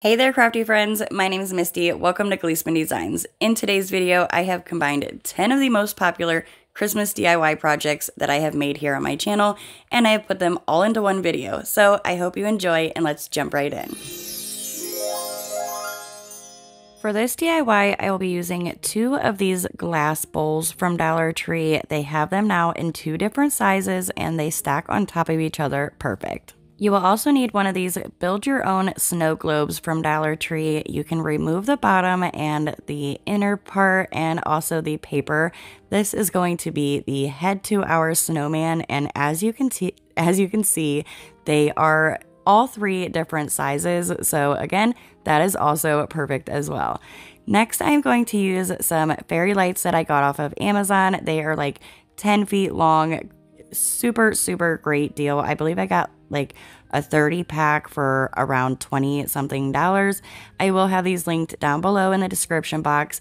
Hey there crafty friends, my name is Misty, welcome to Gleespen Designs. In today's video, I have combined 10 of the most popular Christmas DIY projects that I have made here on my channel, and I have put them all into one video, so I hope you enjoy and let's jump right in. For this DIY, I will be using two of these glass bowls from Dollar Tree. They have them now in two different sizes and they stack on top of each other perfect. You will also need one of these build your own snow globes from Dollar Tree. You can remove the bottom and the inner part and also the paper. This is going to be the head to our snowman and as you can see as you can see, they are all three different sizes. So again, that is also perfect as well. Next, I'm going to use some fairy lights that I got off of Amazon. They are like 10 feet long, super, super great deal. I believe I got like a 30 pack for around 20 something dollars. I will have these linked down below in the description box.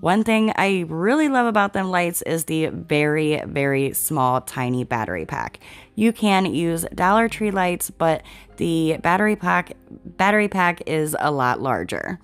One thing I really love about them lights is the very, very small, tiny battery pack. You can use Dollar Tree lights, but the battery pack battery pack is a lot larger.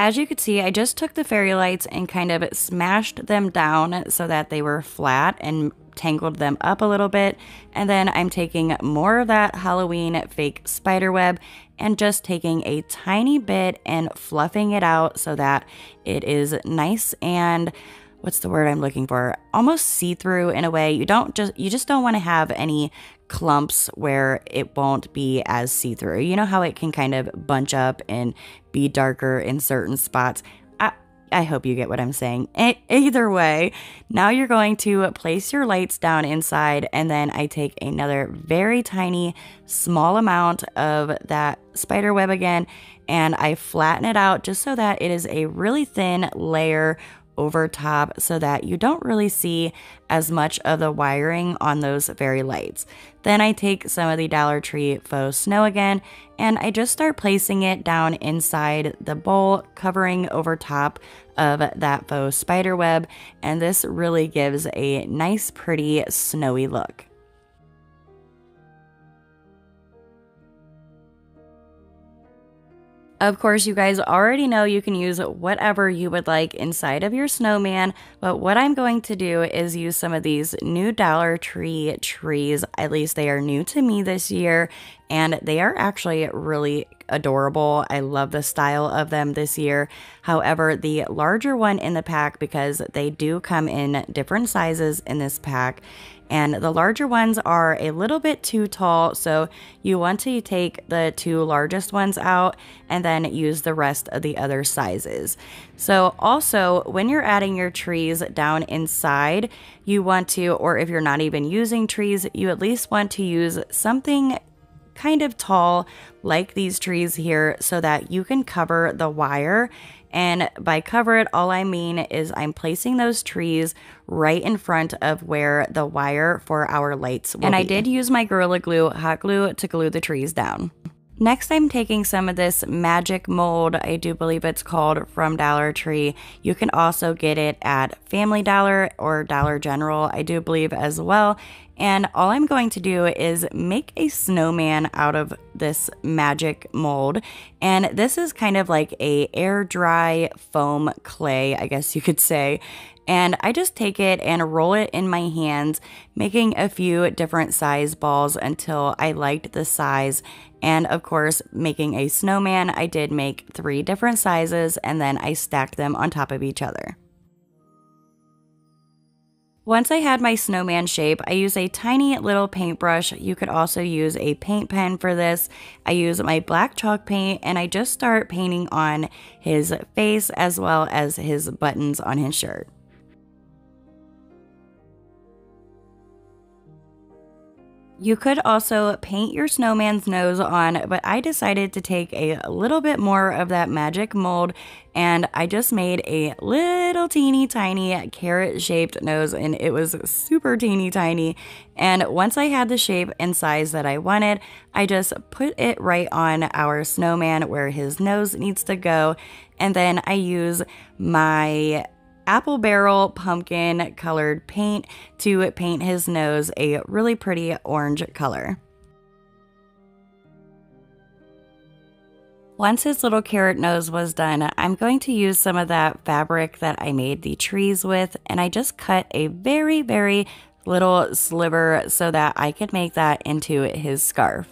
As you could see, I just took the fairy lights and kind of smashed them down so that they were flat and tangled them up a little bit. And then I'm taking more of that Halloween fake spider web and just taking a tiny bit and fluffing it out so that it is nice and what's the word I'm looking for? Almost see-through in a way. You don't just you just don't want to have any clumps where it won't be as see-through. You know how it can kind of bunch up and be darker in certain spots. I hope you get what I'm saying. Either way, now you're going to place your lights down inside, and then I take another very tiny, small amount of that spider web again, and I flatten it out just so that it is a really thin layer over top so that you don't really see as much of the wiring on those very lights. Then I take some of the Dollar Tree faux snow again and I just start placing it down inside the bowl, covering over top of that faux spider web, and this really gives a nice, pretty, snowy look. Of course, you guys already know you can use whatever you would like inside of your snowman, but what I'm going to do is use some of these new Dollar Tree trees. At least they are new to me this year, and they are actually really adorable. I love the style of them this year. However, the larger one in the pack, because they do come in different sizes in this pack, and the larger ones are a little bit too tall so you want to take the two largest ones out and then use the rest of the other sizes. So also when you're adding your trees down inside you want to or if you're not even using trees you at least want to use something kind of tall like these trees here so that you can cover the wire and by cover it, all I mean is I'm placing those trees right in front of where the wire for our lights will And be. I did use my Gorilla Glue hot glue to glue the trees down. Next, I'm taking some of this magic mold, I do believe it's called, from Dollar Tree. You can also get it at Family Dollar or Dollar General, I do believe as well. And all I'm going to do is make a snowman out of this magic mold. And this is kind of like a air dry foam clay, I guess you could say. And I just take it and roll it in my hands, making a few different size balls until I liked the size. And of course, making a snowman, I did make three different sizes and then I stacked them on top of each other. Once I had my snowman shape, I use a tiny little paintbrush. You could also use a paint pen for this. I use my black chalk paint and I just start painting on his face as well as his buttons on his shirt. You could also paint your snowman's nose on, but I decided to take a little bit more of that magic mold and I just made a little teeny tiny carrot shaped nose and it was super teeny tiny. And once I had the shape and size that I wanted, I just put it right on our snowman where his nose needs to go. And then I use my apple barrel pumpkin colored paint to paint his nose a really pretty orange color. Once his little carrot nose was done, I'm going to use some of that fabric that I made the trees with, and I just cut a very, very little sliver so that I could make that into his scarf.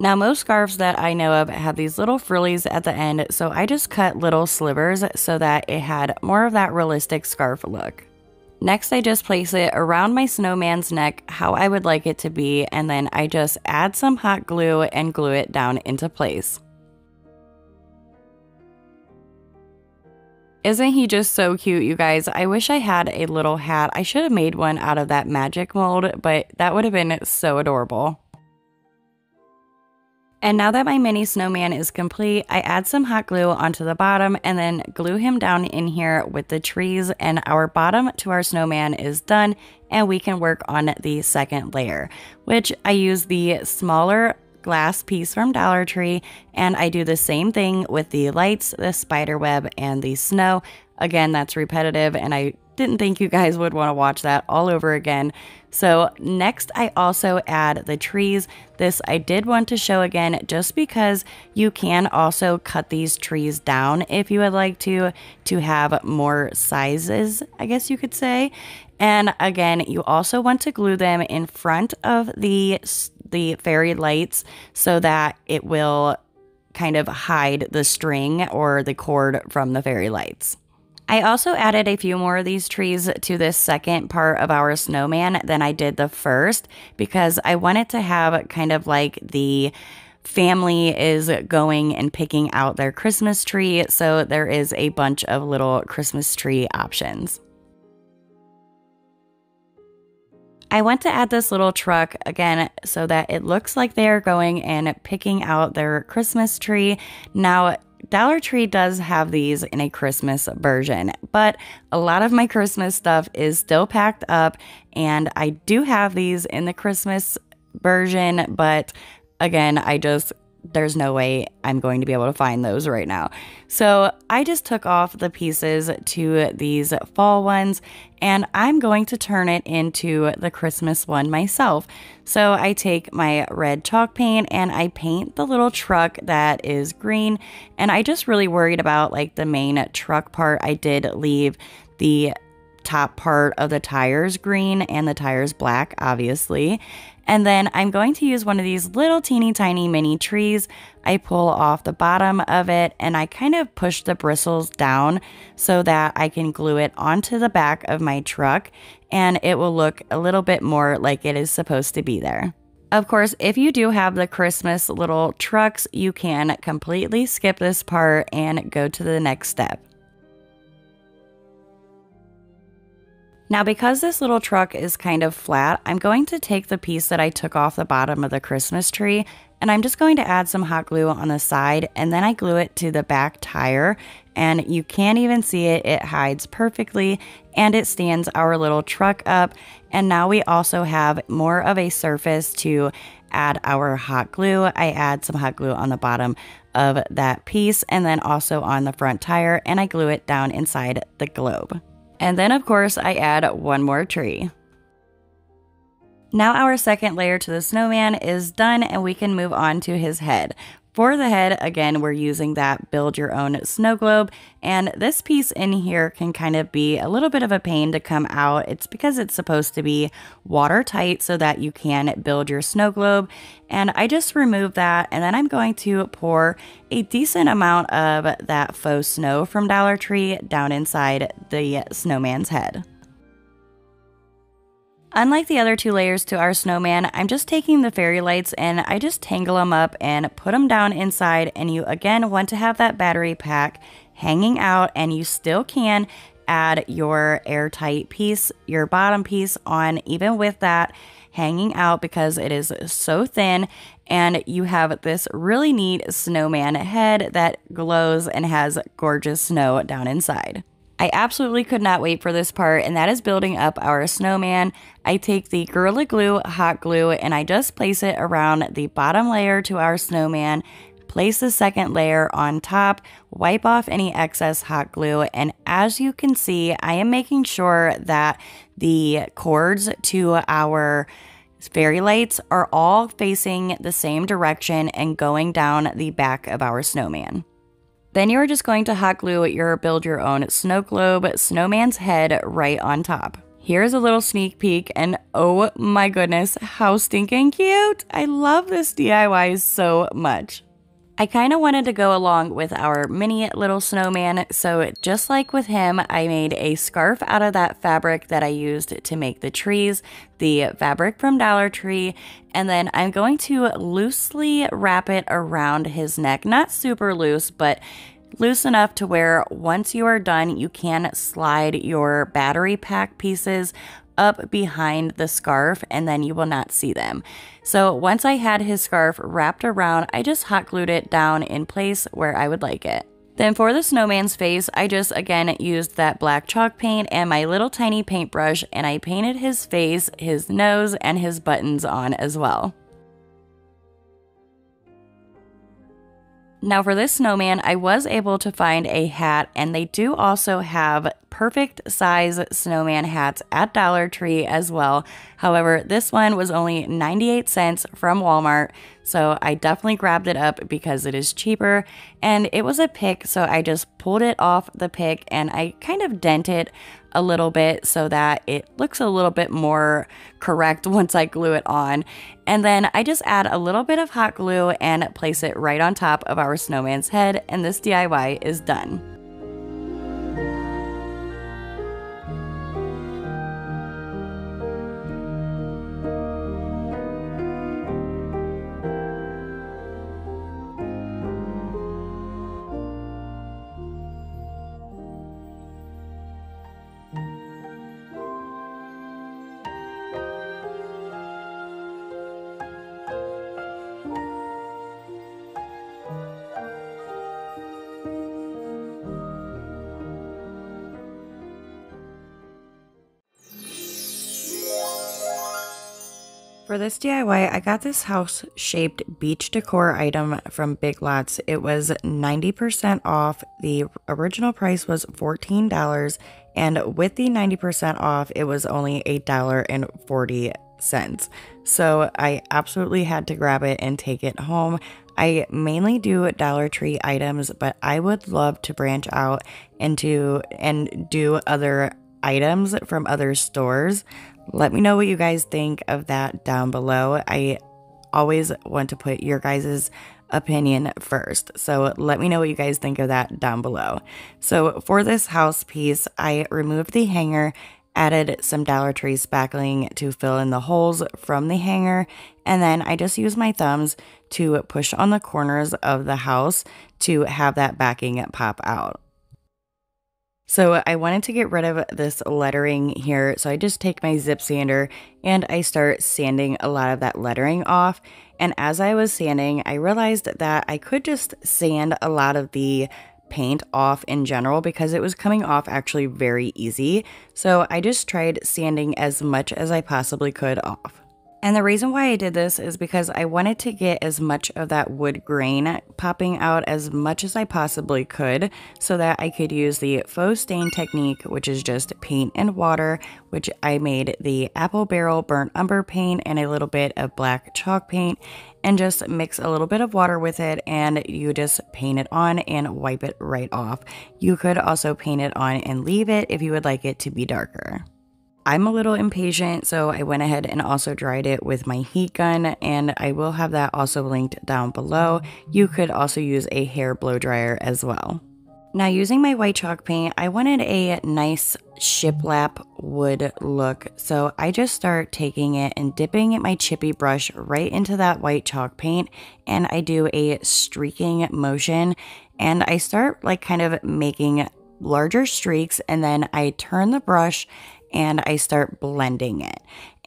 Now, most scarves that I know of have these little frillies at the end, so I just cut little slivers so that it had more of that realistic scarf look. Next, I just place it around my snowman's neck how I would like it to be, and then I just add some hot glue and glue it down into place. Isn't he just so cute, you guys? I wish I had a little hat. I should have made one out of that magic mold, but that would have been so adorable. And now that my mini snowman is complete, I add some hot glue onto the bottom and then glue him down in here with the trees and our bottom to our snowman is done and we can work on the second layer, which I use the smaller glass piece from Dollar Tree and I do the same thing with the lights, the spider web, and the snow. Again, that's repetitive and I didn't think you guys would want to watch that all over again. So next I also add the trees. This I did want to show again just because you can also cut these trees down if you would like to, to have more sizes, I guess you could say. And again, you also want to glue them in front of the, the fairy lights so that it will kind of hide the string or the cord from the fairy lights. I also added a few more of these trees to this second part of our snowman than I did the first because I wanted to have kind of like the family is going and picking out their Christmas tree. So there is a bunch of little Christmas tree options. I want to add this little truck again so that it looks like they are going and picking out their Christmas tree. Now, Dollar Tree does have these in a Christmas version, but a lot of my Christmas stuff is still packed up, and I do have these in the Christmas version, but again, I just there's no way I'm going to be able to find those right now. So I just took off the pieces to these fall ones and I'm going to turn it into the Christmas one myself. So I take my red chalk paint and I paint the little truck that is green. And I just really worried about like the main truck part. I did leave the top part of the tires green and the tires black, obviously. And then I'm going to use one of these little teeny tiny mini trees. I pull off the bottom of it and I kind of push the bristles down so that I can glue it onto the back of my truck and it will look a little bit more like it is supposed to be there. Of course, if you do have the Christmas little trucks, you can completely skip this part and go to the next step. Now because this little truck is kind of flat, I'm going to take the piece that I took off the bottom of the Christmas tree and I'm just going to add some hot glue on the side and then I glue it to the back tire and you can't even see it. It hides perfectly and it stands our little truck up. And now we also have more of a surface to add our hot glue. I add some hot glue on the bottom of that piece and then also on the front tire and I glue it down inside the globe. And then, of course, I add one more tree. Now our second layer to the snowman is done and we can move on to his head. For the head, again, we're using that build your own snow globe. And this piece in here can kind of be a little bit of a pain to come out. It's because it's supposed to be watertight so that you can build your snow globe. And I just removed that and then I'm going to pour a decent amount of that faux snow from Dollar Tree down inside the snowman's head. Unlike the other two layers to our snowman, I'm just taking the fairy lights and I just tangle them up and put them down inside and you again want to have that battery pack hanging out and you still can add your airtight piece, your bottom piece on even with that hanging out because it is so thin and you have this really neat snowman head that glows and has gorgeous snow down inside. I absolutely could not wait for this part, and that is building up our snowman. I take the Gorilla Glue hot glue and I just place it around the bottom layer to our snowman, place the second layer on top, wipe off any excess hot glue, and as you can see, I am making sure that the cords to our fairy lights are all facing the same direction and going down the back of our snowman. Then you are just going to hot glue your build your own snow globe snowman's head right on top. Here's a little sneak peek, and oh my goodness, how stinking cute! I love this DIY so much. I kind of wanted to go along with our mini little snowman, so just like with him, I made a scarf out of that fabric that I used to make the trees, the fabric from Dollar Tree, and then I'm going to loosely wrap it around his neck. Not super loose, but loose enough to where once you are done, you can slide your battery pack pieces up behind the scarf and then you will not see them. So once I had his scarf wrapped around, I just hot glued it down in place where I would like it. Then for the snowman's face, I just again used that black chalk paint and my little tiny paintbrush and I painted his face, his nose, and his buttons on as well. Now, for this snowman, I was able to find a hat, and they do also have perfect size snowman hats at Dollar Tree as well. However, this one was only 98 cents from Walmart, so I definitely grabbed it up because it is cheaper. And it was a pick, so I just pulled it off the pick and I kind of dented a little bit so that it looks a little bit more correct once I glue it on. And then I just add a little bit of hot glue and place it right on top of our snowman's head and this DIY is done. For this DIY, I got this house shaped beach decor item from Big Lots. It was 90% off. The original price was $14, and with the 90% off, it was only $8.40. So I absolutely had to grab it and take it home. I mainly do Dollar Tree items, but I would love to branch out into and do other items from other stores. Let me know what you guys think of that down below. I always want to put your guys' opinion first. So let me know what you guys think of that down below. So for this house piece, I removed the hanger, added some Dollar Tree spackling to fill in the holes from the hanger, and then I just used my thumbs to push on the corners of the house to have that backing pop out. So I wanted to get rid of this lettering here. So I just take my zip sander and I start sanding a lot of that lettering off. And as I was sanding, I realized that I could just sand a lot of the paint off in general because it was coming off actually very easy. So I just tried sanding as much as I possibly could off. And the reason why I did this is because I wanted to get as much of that wood grain popping out as much as I possibly could so that I could use the faux stain technique, which is just paint and water, which I made the apple barrel burnt umber paint and a little bit of black chalk paint and just mix a little bit of water with it and you just paint it on and wipe it right off. You could also paint it on and leave it if you would like it to be darker. I'm a little impatient, so I went ahead and also dried it with my heat gun, and I will have that also linked down below. You could also use a hair blow dryer as well. Now using my white chalk paint, I wanted a nice shiplap wood look. So I just start taking it and dipping my chippy brush right into that white chalk paint and I do a streaking motion and I start like kind of making larger streaks and then I turn the brush and I start blending it.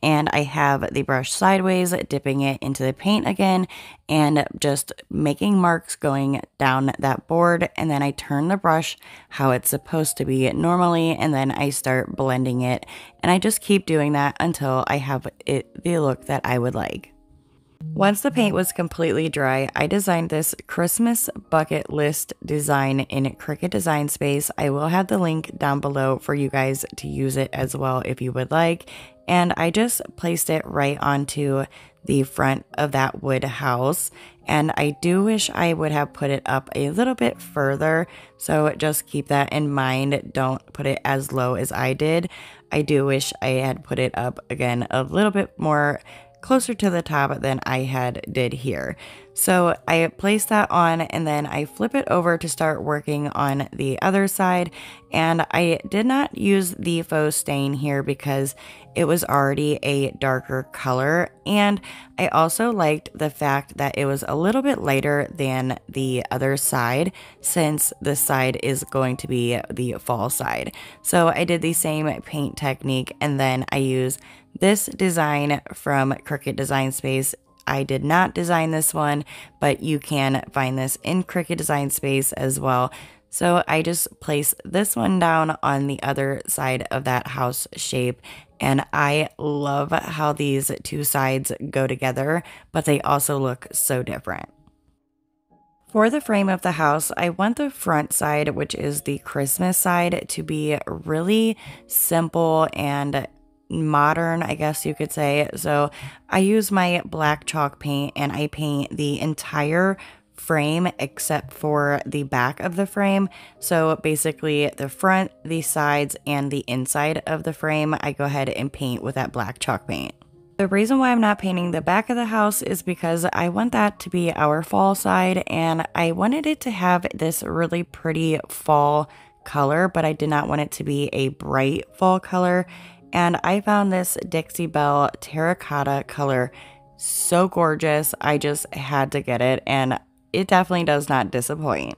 And I have the brush sideways, dipping it into the paint again, and just making marks going down that board. And then I turn the brush how it's supposed to be normally, and then I start blending it. And I just keep doing that until I have it the look that I would like. Once the paint was completely dry, I designed this Christmas bucket list design in Cricut Design Space. I will have the link down below for you guys to use it as well if you would like. And I just placed it right onto the front of that wood house. And I do wish I would have put it up a little bit further. So just keep that in mind. Don't put it as low as I did. I do wish I had put it up again a little bit more closer to the top than I had did here. So I place that on and then I flip it over to start working on the other side. And I did not use the faux stain here because it was already a darker color. And I also liked the fact that it was a little bit lighter than the other side since this side is going to be the fall side. So I did the same paint technique and then I use this design from Cricut Design Space I did not design this one, but you can find this in Cricut Design Space as well. So I just place this one down on the other side of that house shape. And I love how these two sides go together, but they also look so different. For the frame of the house, I want the front side, which is the Christmas side, to be really simple and modern, I guess you could say. So I use my black chalk paint and I paint the entire frame except for the back of the frame. So basically the front, the sides, and the inside of the frame, I go ahead and paint with that black chalk paint. The reason why I'm not painting the back of the house is because I want that to be our fall side and I wanted it to have this really pretty fall color, but I did not want it to be a bright fall color. And I found this Dixie Belle terracotta color so gorgeous. I just had to get it, and it definitely does not disappoint.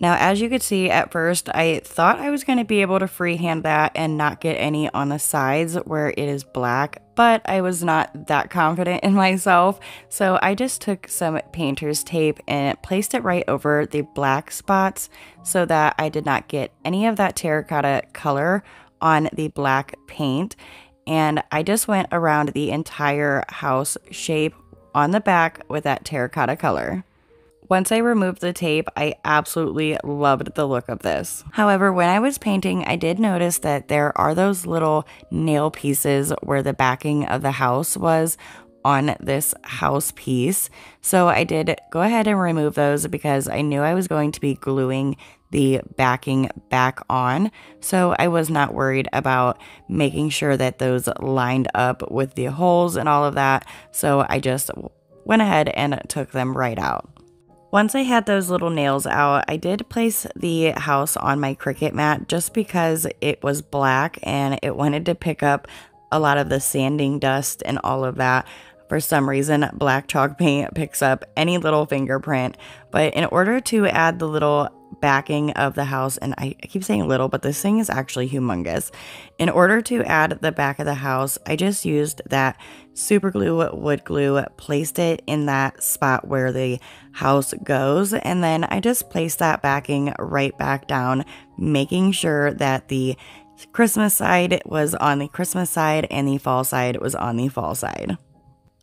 Now, as you could see at first, I thought I was going to be able to freehand that and not get any on the sides where it is black, but I was not that confident in myself. So I just took some painter's tape and placed it right over the black spots so that I did not get any of that terracotta color on the black paint. And I just went around the entire house shape on the back with that terracotta color. Once I removed the tape, I absolutely loved the look of this. However, when I was painting, I did notice that there are those little nail pieces where the backing of the house was on this house piece. So I did go ahead and remove those because I knew I was going to be gluing the backing back on. So I was not worried about making sure that those lined up with the holes and all of that. So I just went ahead and took them right out. Once I had those little nails out, I did place the house on my Cricut mat just because it was black and it wanted to pick up a lot of the sanding dust and all of that. For some reason, black chalk paint picks up any little fingerprint, but in order to add the little backing of the house, and I, keep saying little, but this thing is actually humongous. In order to add the back of the house, I just used that super glue wood glue, placed it in that spot where the house goes, and then I just placed that backing right back down, making sure that the Christmas side was on the Christmas side and the fall side was on the fall side.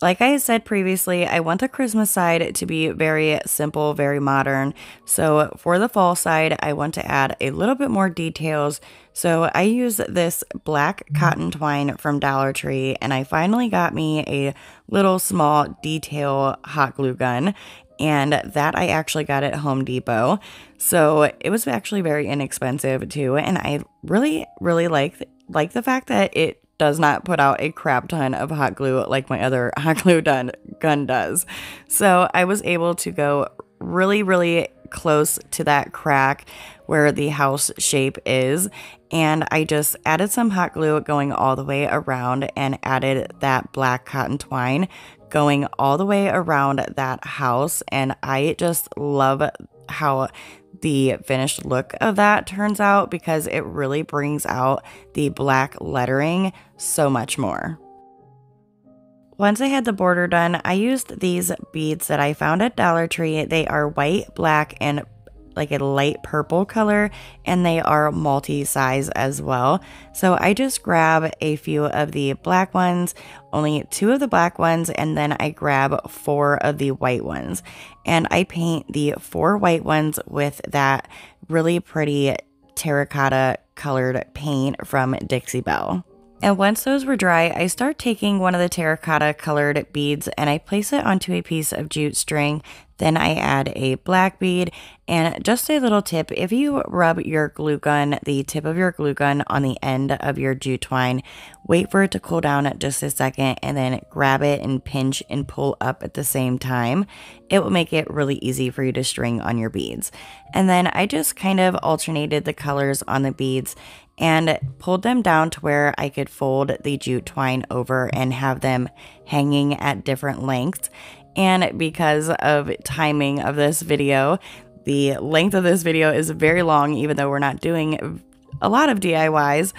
Like I said previously, I want the Christmas side to be very simple, very modern. So for the fall side, I want to add a little bit more details. So I use this black mm-hmm. cotton twine from Dollar Tree and I finally got me a little small detail hot glue gun and that I actually got at Home Depot. So it was actually very inexpensive too and I really really like like the fact that it does not put out a crap ton of hot glue like my other hot glue done, gun does. So I was able to go really, really close to that crack where the house shape is. And I just added some hot glue going all the way around and added that black cotton twine going all the way around that house. And I just love how the finished look of that turns out because it really brings out the black lettering so much more. Once I had the border done, I used these beads that I found at Dollar Tree. They are white, black, and like a light purple color and they are multi-size as well. So I just grab a few of the black ones, only two of the black ones, and then I grab four of the white ones. And I paint the four white ones with that really pretty terracotta colored paint from Dixie Belle. And once those were dry, I start taking one of the terracotta colored beads and I place it onto a piece of jute string. Then I add a black bead and just a little tip, if you rub your glue gun, the tip of your glue gun on the end of your jute twine, wait for it to cool down just a second and then grab it and pinch and pull up at the same time. It will make it really easy for you to string on your beads. And then I just kind of alternated the colors on the beads and pulled them down to where I could fold the jute twine over and have them hanging at different lengths. And because of timing of this video, the length of this video is very long, even though we're not doing a lot of DIYs.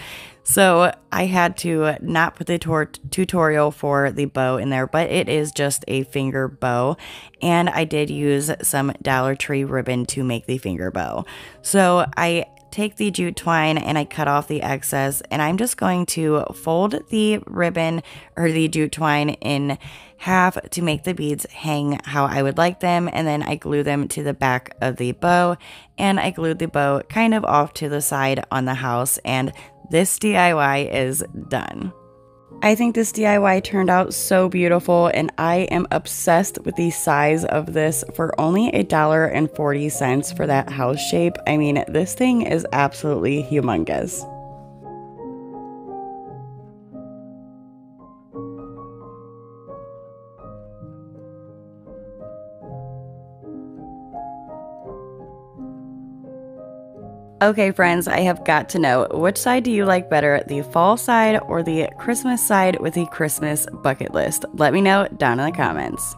So I had to not put the tutorial for the bow in there, but it is just a finger bow. And I did use some Dollar Tree ribbon to make the finger bow. So I take the jute twine and I cut off the excess and I'm just going to fold the ribbon or the jute twine in half to make the beads hang how I would like them and then I glue them to the back of the bow and I glued the bow kind of off to the side on the house and this DIY is done. I think this DIY turned out so beautiful and I am obsessed with the size of this for only a dollar and 40 cents for that house shape. I mean, this thing is absolutely humongous. Okay, friends, I have got to know which side do you like better, the fall side or the Christmas side with the Christmas bucket list? Let me know down in the comments.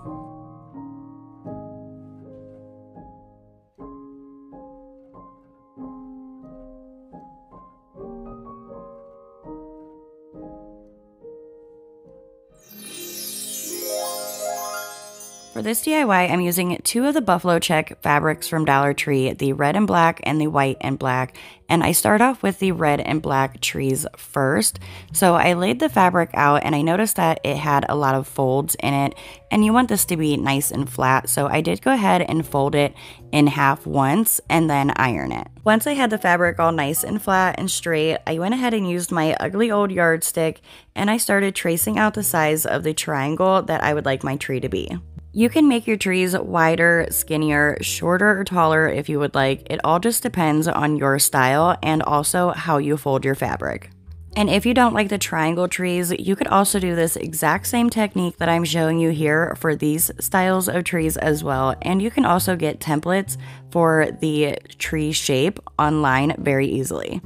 For this DIY, I'm using two of the Buffalo Check fabrics from Dollar Tree, the red and black and the white and black. And I start off with the red and black trees first. So I laid the fabric out and I noticed that it had a lot of folds in it. And you want this to be nice and flat. So I did go ahead and fold it in half once and then iron it. Once I had the fabric all nice and flat and straight, I went ahead and used my ugly old yardstick and I started tracing out the size of the triangle that I would like my tree to be. You can make your trees wider, skinnier, shorter, or taller if you would like. It all just depends on your style and also how you fold your fabric. And if you don't like the triangle trees, you could also do this exact same technique that I'm showing you here for these styles of trees as well. And you can also get templates for the tree shape online very easily.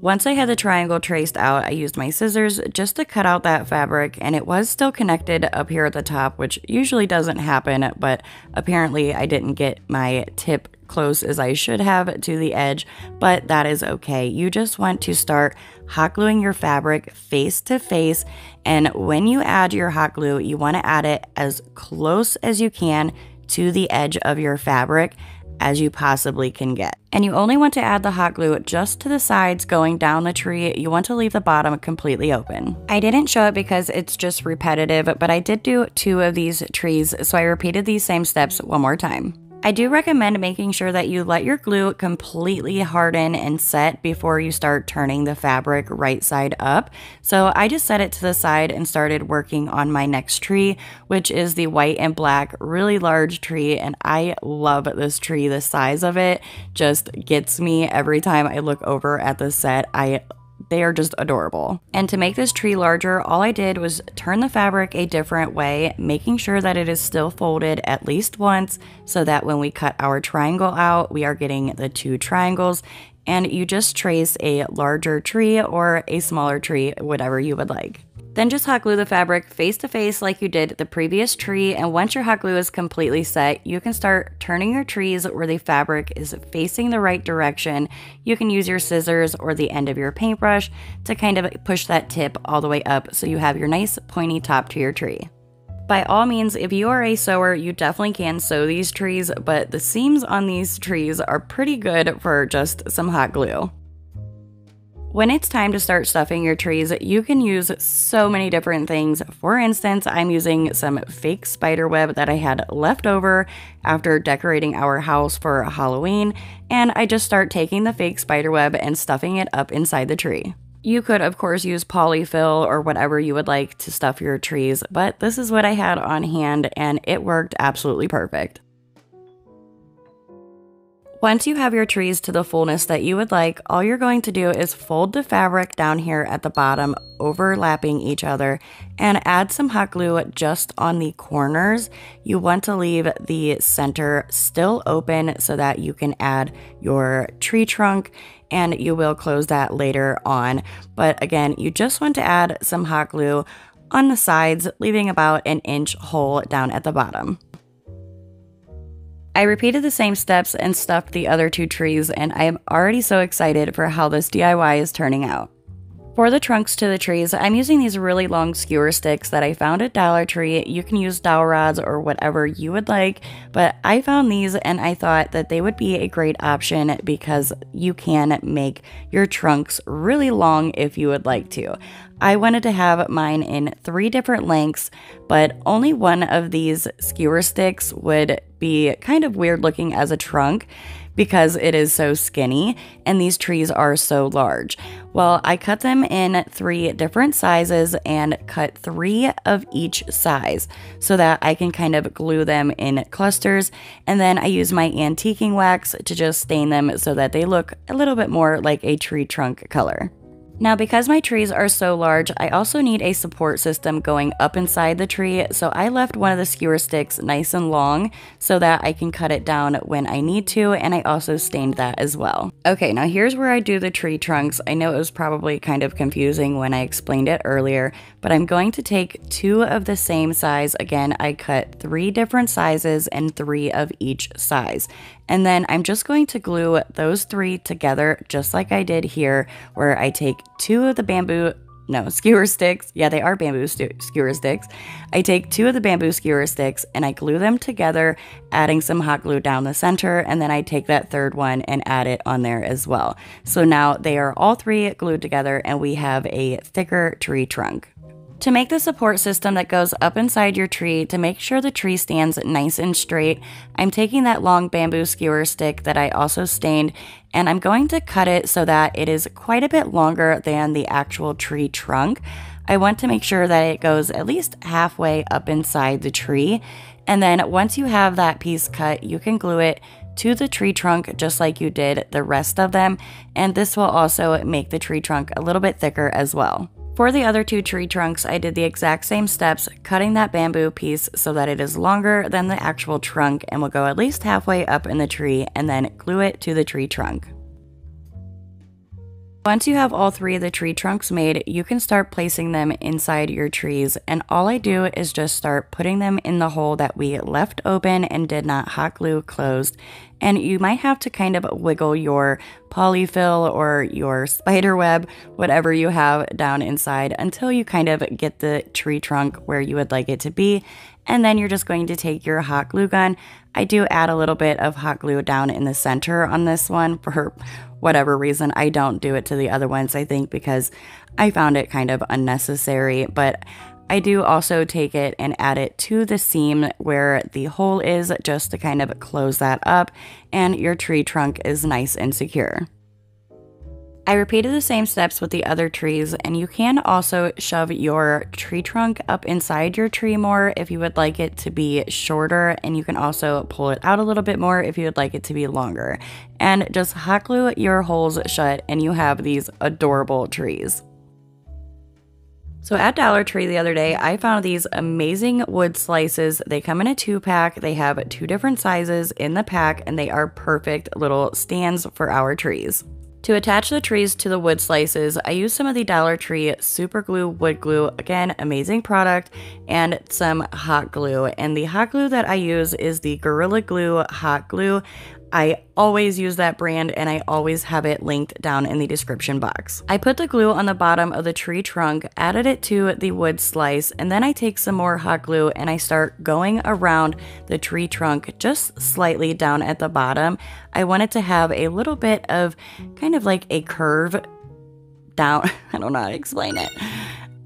Once I had the triangle traced out, I used my scissors just to cut out that fabric and it was still connected up here at the top, which usually doesn't happen, but apparently I didn't get my tip close as I should have to the edge, but that is okay. You just want to start hot gluing your fabric face to face, and when you add your hot glue, you want to add it as close as you can to the edge of your fabric as you possibly can get. And you only want to add the hot glue just to the sides going down the tree. You want to leave the bottom completely open. I didn't show it because it's just repetitive, but I did do two of these trees, so I repeated these same steps one more time. I do recommend making sure that you let your glue completely harden and set before you start turning the fabric right side up. So I just set it to the side and started working on my next tree, which is the white and black, really large tree. And I love this tree. The size of it just gets me every time I look over at the set. I they are just adorable. And to make this tree larger, all I did was turn the fabric a different way, making sure that it is still folded at least once so that when we cut our triangle out, we are getting the two triangles and you just trace a larger tree or a smaller tree, whatever you would like. Then just hot glue the fabric face to face like you did the previous tree and once your hot glue is completely set, you can start turning your trees where the fabric is facing the right direction. You can use your scissors or the end of your paintbrush to kind of push that tip all the way up so you have your nice pointy top to your tree. By all means, if you are a sewer, you definitely can sew these trees, but the seams on these trees are pretty good for just some hot glue. When it's time to start stuffing your trees, you can use so many different things. For instance, I'm using some fake spider web that I had left over after decorating our house for Halloween, and I just start taking the fake spider web and stuffing it up inside the tree. You could, of course, use polyfill or whatever you would like to stuff your trees, but this is what I had on hand and it worked absolutely perfect. Once you have your trees to the fullness that you would like, all you're going to do is fold the fabric down here at the bottom, overlapping each other, and add some hot glue just on the corners. You want to leave the center still open so that you can add your tree trunk and you will close that later on. But again, you just want to add some hot glue on the sides, leaving about an inch hole down at the bottom. I repeated the same steps and stuffed the other two trees, and I am already so excited for how this DIY is turning out. For the trunks to the trees, I'm using these really long skewer sticks that I found at Dollar Tree. You can use dowel rods or whatever you would like, but I found these and I thought that they would be a great option because you can make your trunks really long if you would like to. I wanted to have mine in three different lengths, but only one of these skewer sticks would be kind of weird looking as a trunk because it is so skinny and these trees are so large. Well, I cut them in three different sizes and cut three of each size so that I can kind of glue them in clusters. And then I use my antiquing wax to just stain them so that they look a little bit more like a tree trunk color. Now, because my trees are so large, I also need a support system going up inside the tree, so I left one of the skewer sticks nice and long so that I can cut it down when I need to, and I also stained that as well. Okay, now here's where I do the tree trunks. I know it was probably kind of confusing when I explained it earlier, but I'm going to take two of the same size. Again, I cut three different sizes and three of each size. And then I'm just going to glue those three together just like I did here, where I take two of the bamboo no, skewer sticks. Yeah, they are bamboo skewer sticks. I take two of the bamboo skewer sticks and I glue them together, adding some hot glue down the center, and then I take that third one and add it on there as well. So now they are all three glued together and we have a thicker tree trunk. To make the support system that goes up inside your tree to make sure the tree stands nice and straight, I'm taking that long bamboo skewer stick that I also stained and I'm going to cut it so that it is quite a bit longer than the actual tree trunk. I want to make sure that it goes at least halfway up inside the tree. And then once you have that piece cut, you can glue it to the tree trunk just like you did the rest of them. And this will also make the tree trunk a little bit thicker as well. For the other two tree trunks, I did the exact same steps, cutting that bamboo piece so that it is longer than the actual trunk and will go at least halfway up in the tree and then glue it to the tree trunk. Once you have all three of the tree trunks made, you can start placing them inside your trees. And all I do is just start putting them in the hole that we left open and did not hot glue closed. And you might have to kind of wiggle your polyfill or your spider web, whatever you have down inside until you kind of get the tree trunk where you would like it to be. And then you're just going to take your hot glue gun. I do add a little bit of hot glue down in the center on this one for whatever reason. I don't do it to the other ones, I think, because I found it kind of unnecessary. But I do also take it and add it to the seam where the hole is just to kind of close that up, and your tree trunk is nice and secure. I repeated the same steps with the other trees, and you can also shove your tree trunk up inside your tree more if you would like it to be shorter, and you can also pull it out a little bit more if you would like it to be longer. And just hot glue your holes shut, and you have these adorable trees. So at Dollar Tree the other day, I found these amazing wood slices. They come in a two pack, they have two different sizes in the pack, and they are perfect little stands for our trees. To attach the trees to the wood slices, I used some of the Dollar Tree Super Glue Wood Glue, again, amazing product, and some hot glue. And the hot glue that I use is the Gorilla Glue Hot Glue. I always use that brand and I always have it linked down in the description box. I put the glue on the bottom of the tree trunk, added it to the wood slice, and then I take some more hot glue and I start going around the tree trunk just slightly down at the bottom. I wanted to have a little bit of kind of like a curve down. I don't know how to explain it.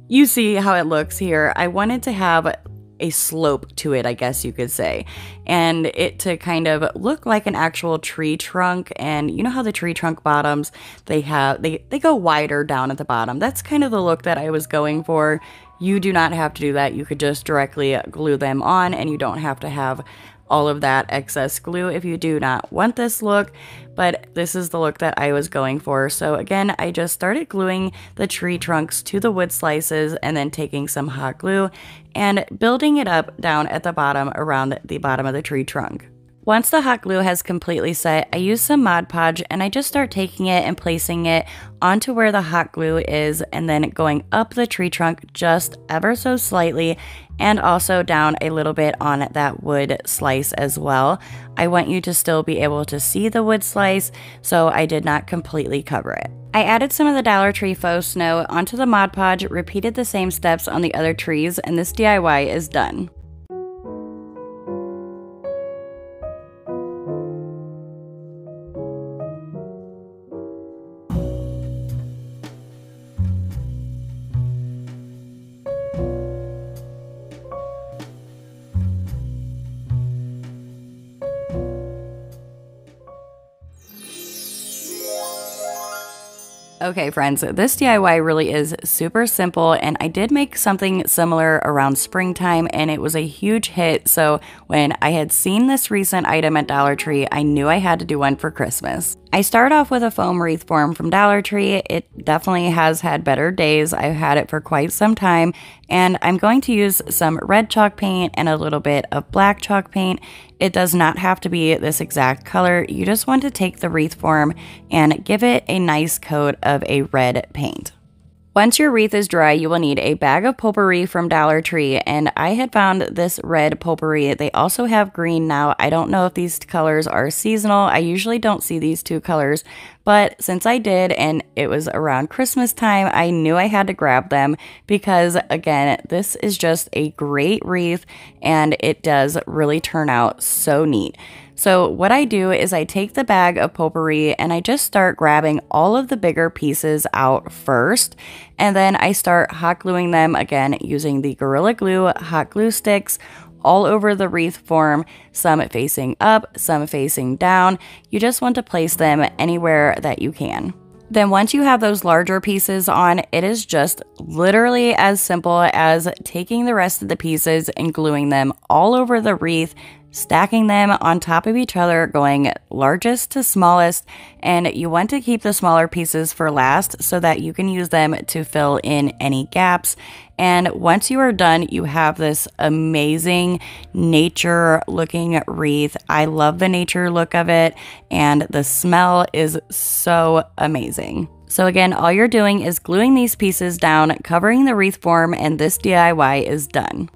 You see how it looks here. I wanted to have a slope to it, I guess you could say. And it to kind of look like an actual tree trunk. And you know how the tree trunk bottoms, they have they, they go wider down at the bottom. That's kind of the look that I was going for. You do not have to do that. You could just directly glue them on and you don't have to have all of that excess glue if you do not want this look, but this is the look that I was going for. So again, I just started gluing the tree trunks to the wood slices and then taking some hot glue and building it up down at the bottom around the bottom of the tree trunk. Once the hot glue has completely set, I use some Mod Podge and I just start taking it and placing it onto where the hot glue is and then going up the tree trunk just ever so slightly and also down a little bit on that wood slice as well. I want you to still be able to see the wood slice, so I did not completely cover it. I added some of the Dollar Tree faux snow onto the Mod Podge, repeated the same steps on the other trees, and this DIY is done. Okay, friends, this DIY really is super simple, and I did make something similar around springtime, and it was a huge hit. So, when I had seen this recent item at Dollar Tree, I knew I had to do one for Christmas. I start off with a foam wreath form from Dollar Tree. It definitely has had better days. I've had it for quite some time, and I'm going to use some red chalk paint and a little bit of black chalk paint it does not have to be this exact color. You just want to take the wreath form and give it a nice coat of a red paint. Once your wreath is dry, you will need a bag of potpourri from Dollar Tree, and I had found this red potpourri. They also have green now. I don't know if these colors are seasonal. I usually don't see these two colors, but since I did and it was around Christmas time, I knew I had to grab them because, again, this is just a great wreath and it does really turn out so neat. So, what I do is I take the bag of potpourri and I just start grabbing all of the bigger pieces out first. And then I start hot gluing them again using the Gorilla Glue hot glue sticks all over the wreath form, some facing up, some facing down. You just want to place them anywhere that you can. Then, once you have those larger pieces on, it is just literally as simple as taking the rest of the pieces and gluing them all over the wreath stacking them on top of each other, going largest to smallest. And you want to keep the smaller pieces for last so that you can use them to fill in any gaps. And once you are done, you have this amazing nature looking wreath. I love the nature look of it, and the smell is so amazing. So, again, all you're doing is gluing these pieces down, covering the wreath form, and this DIY is done.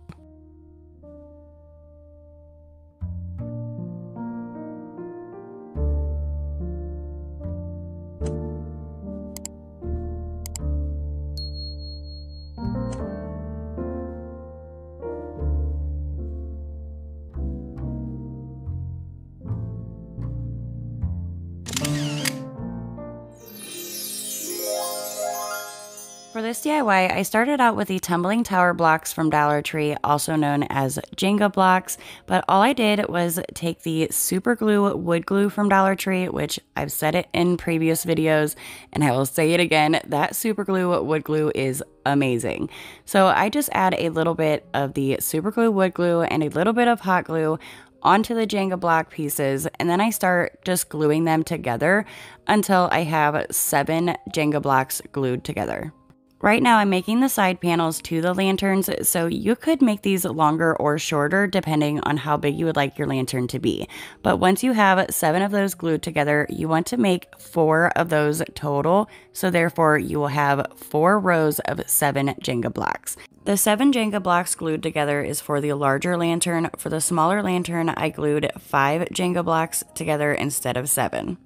For this DIY, I started out with the tumbling tower blocks from Dollar Tree, also known as Jenga blocks, but all I did was take the super glue wood glue from Dollar Tree, which I've said it in previous videos, and I will say it again, that super glue wood glue is amazing. So I just add a little bit of the super glue wood glue and a little bit of hot glue onto the Jenga block pieces and then I start just gluing them together until I have seven Jenga blocks glued together. Right now I'm making the side panels to the lanterns, so you could make these longer or shorter depending on how big you would like your lantern to be. But once you have seven of those glued together, you want to make four of those total, so therefore you will have four rows of seven Jenga blocks. The seven Jenga blocks glued together is for the larger lantern. For the smaller lantern, I glued five Jenga blocks together instead of seven.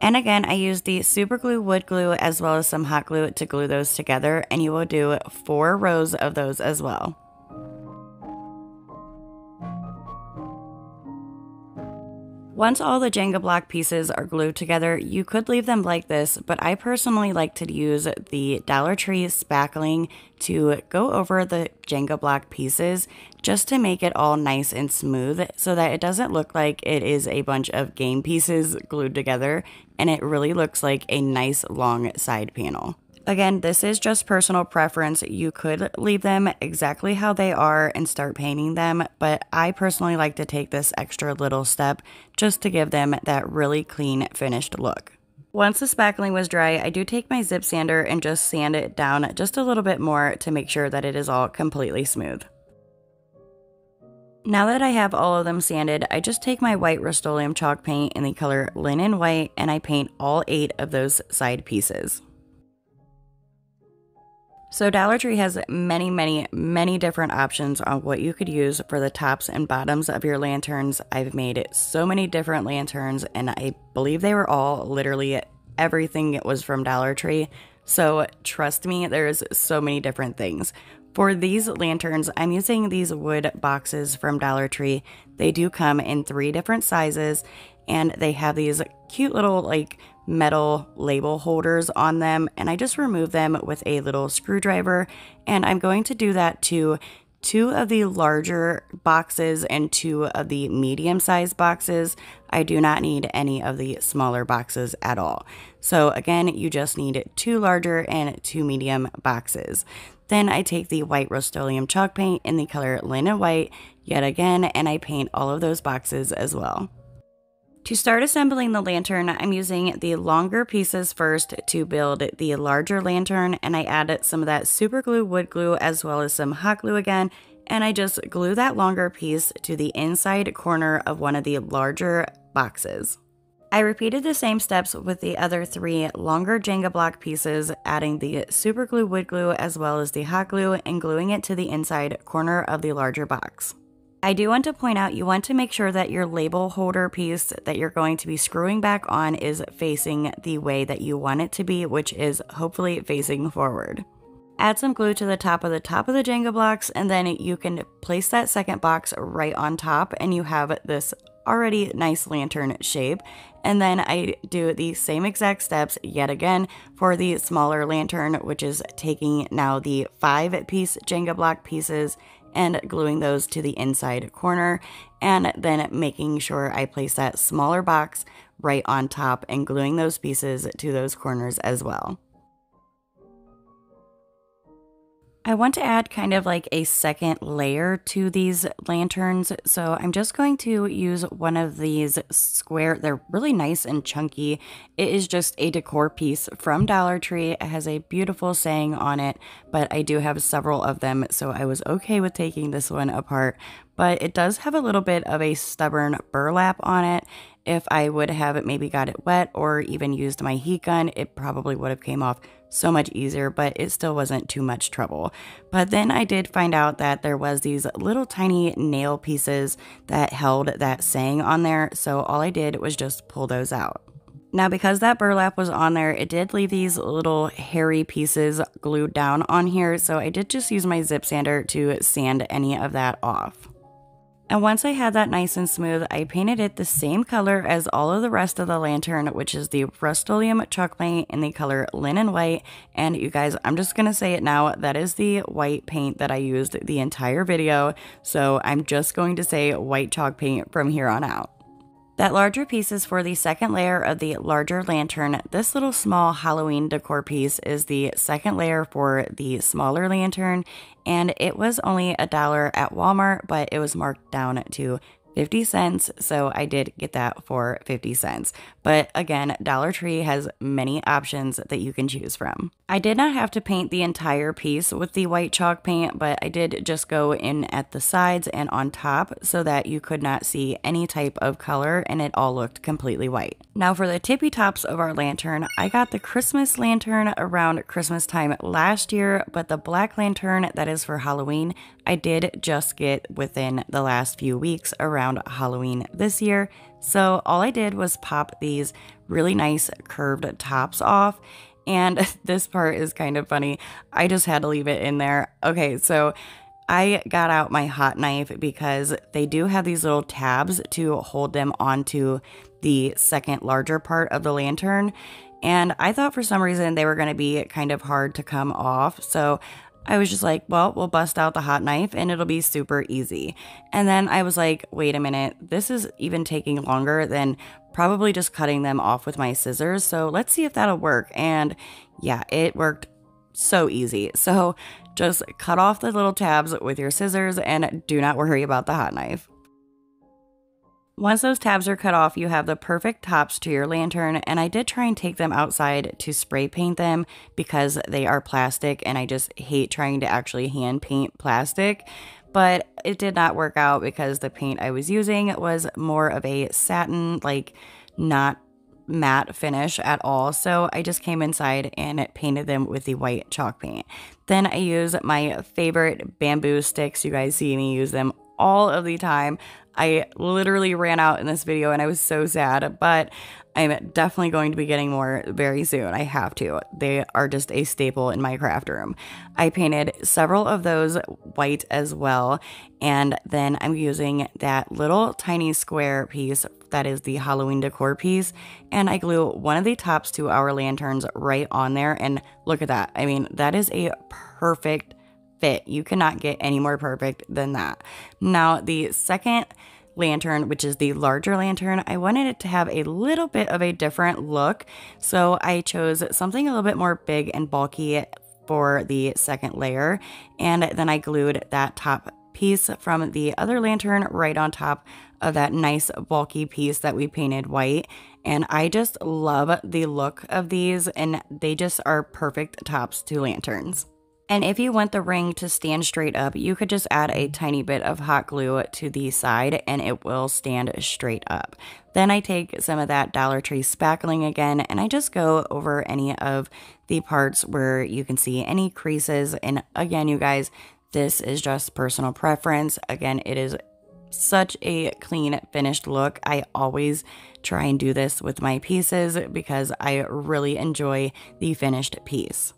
And again, I used the super glue wood glue as well as some hot glue to glue those together and you will do four rows of those as well. Once all the Jenga block pieces are glued together, you could leave them like this, but I personally like to use the Dollar Tree spackling to go over the Jenga block pieces just to make it all nice and smooth so that it doesn't look like it is a bunch of game pieces glued together and it really looks like a nice long side panel. Again, this is just personal preference. You could leave them exactly how they are and start painting them, but I personally like to take this extra little step just to give them that really clean finished look. Once the spackling was dry, I do take my zip sander and just sand it down just a little bit more to make sure that it is all completely smooth. Now that I have all of them sanded, I just take my white Rust-Oleum chalk paint in the color Linen White and I paint all eight of those side pieces. So Dollar Tree has many, many, many different options on what you could use for the tops and bottoms of your lanterns. I've made so many different lanterns and I believe they were all literally everything was from Dollar Tree. So trust me, there's so many different things. For these lanterns, I'm using these wood boxes from Dollar Tree. They do come in three different sizes and they have these cute little like metal label holders on them and I just remove them with a little screwdriver and I'm going to do that to two of the larger boxes and two of the medium sized boxes. I do not need any of the smaller boxes at all. So again, you just need two larger and two medium boxes. Then I take the white Rust-Oleum chalk paint in the color Linen White yet again and I paint all of those boxes as well. To start assembling the lantern, I'm using the longer pieces first to build the larger lantern and I added some of that super glue wood glue as well as some hot glue again and I just glue that longer piece to the inside corner of one of the larger boxes. I repeated the same steps with the other three longer Jenga block pieces, adding the super glue wood glue as well as the hot glue and gluing it to the inside corner of the larger box. I do want to point out you want to make sure that your label holder piece that you're going to be screwing back on is facing the way that you want it to be, which is hopefully facing forward. Add some glue to the top of the top of the Jenga blocks and then you can place that second box right on top and you have this already nice lantern shape. And then I do the same exact steps yet again for the smaller lantern, which is taking now the five piece Jenga block pieces and gluing those to the inside corner and then making sure I place that smaller box right on top and gluing those pieces to those corners as well. I want to add kind of like a second layer to these lanterns. So I'm just going to use one of these square, they're really nice and chunky. It is just a decor piece from Dollar Tree. It has a beautiful saying on it, but I do have several of them. So I was okay with taking this one apart, but it does have a little bit of a stubborn burlap on it if I would have maybe got it wet or even used my heat gun, it probably would have came off so much easier, but it still wasn't too much trouble. But then I did find out that there was these little tiny nail pieces that held that saying on there, so all I did was just pull those out. Now, because that burlap was on there, it did leave these little hairy pieces glued down on here, so I did just use my zip sander to sand any of that off. And once I had that nice and smooth, I painted it the same color as all of the rest of the lantern, which is the Rust-Oleum chalk paint in the color Linen White. And you guys, I'm just going to say it now, that is the white paint that I used the entire video. So I'm just going to say white chalk paint from here on out. That larger piece is for the second layer of the larger lantern. This little small Halloween decor piece is the second layer for the smaller lantern, and it was only a dollar at Walmart, but it was marked down to 50 cents. So I did get that for 50 cents. But again, Dollar Tree has many options that you can choose from. I did not have to paint the entire piece with the white chalk paint, but I did just go in at the sides and on top so that you could not see any type of color and it all looked completely white. Now for the tippy tops of our lantern, I got the Christmas lantern around Christmas time last year, but the black lantern that is for Halloween, I did just get within the last few weeks around Halloween this year. So all I did was pop these really nice curved tops off. And this part is kind of funny. I just had to leave it in there. Okay, so I got out my hot knife because they do have these little tabs to hold them onto the second larger part of the lantern. And I thought for some reason they were going to be kind of hard to come off. So I was just like, well, we'll bust out the hot knife and it'll be super easy. And then I was like, wait a minute, this is even taking longer than probably just cutting them off with my scissors. So let's see if that'll work. And yeah, it worked so easy. So just cut off the little tabs with your scissors and do not worry about the hot knife. Once those tabs are cut off, you have the perfect tops to your lantern, and I did try and take them outside to spray paint them because they are plastic, and I just hate trying to actually hand paint plastic. But it did not work out because the paint I was using was more of a satin, like not matte finish at all. So I just came inside and painted them with the white chalk paint. Then I use my favorite bamboo sticks. You guys see me use them all of the time. I literally ran out in this video and I was so sad, but I'm definitely going to be getting more very soon. I have to. They are just a staple in my craft room. I painted several of those white as well, and then I'm using that little tiny square piece that is the Halloween decor piece, and I glue one of the tops to our lanterns right on there, and look at that. I mean, that is a perfect fit. You cannot get any more perfect than that. Now, the second lantern, which is the larger lantern, I wanted it to have a little bit of a different look. So I chose something a little bit more big and bulky for the second layer. And then I glued that top piece from the other lantern right on top of that nice bulky piece that we painted white. And I just love the look of these and they just are perfect tops to lanterns. And if you want the ring to stand straight up, you could just add a tiny bit of hot glue to the side and it will stand straight up. Then I take some of that Dollar Tree spackling again and I just go over any of the parts where you can see any creases. And again, you guys, this is just personal preference. Again, it is such a clean finished look. I always try and do this with my pieces because I really enjoy the finished piece.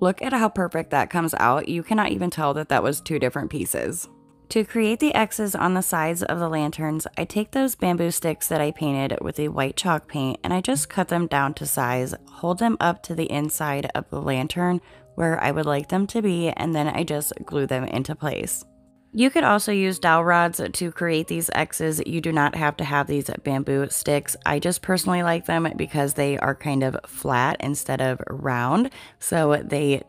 Look at how perfect that comes out. You cannot even tell that that was two different pieces. To create the X's on the sides of the lanterns, I take those bamboo sticks that I painted with a white chalk paint and I just cut them down to size, hold them up to the inside of the lantern where I would like them to be, and then I just glue them into place. You could also use dowel rods to create these X's. You do not have to have these bamboo sticks. I just personally like them because they are kind of flat instead of round. So they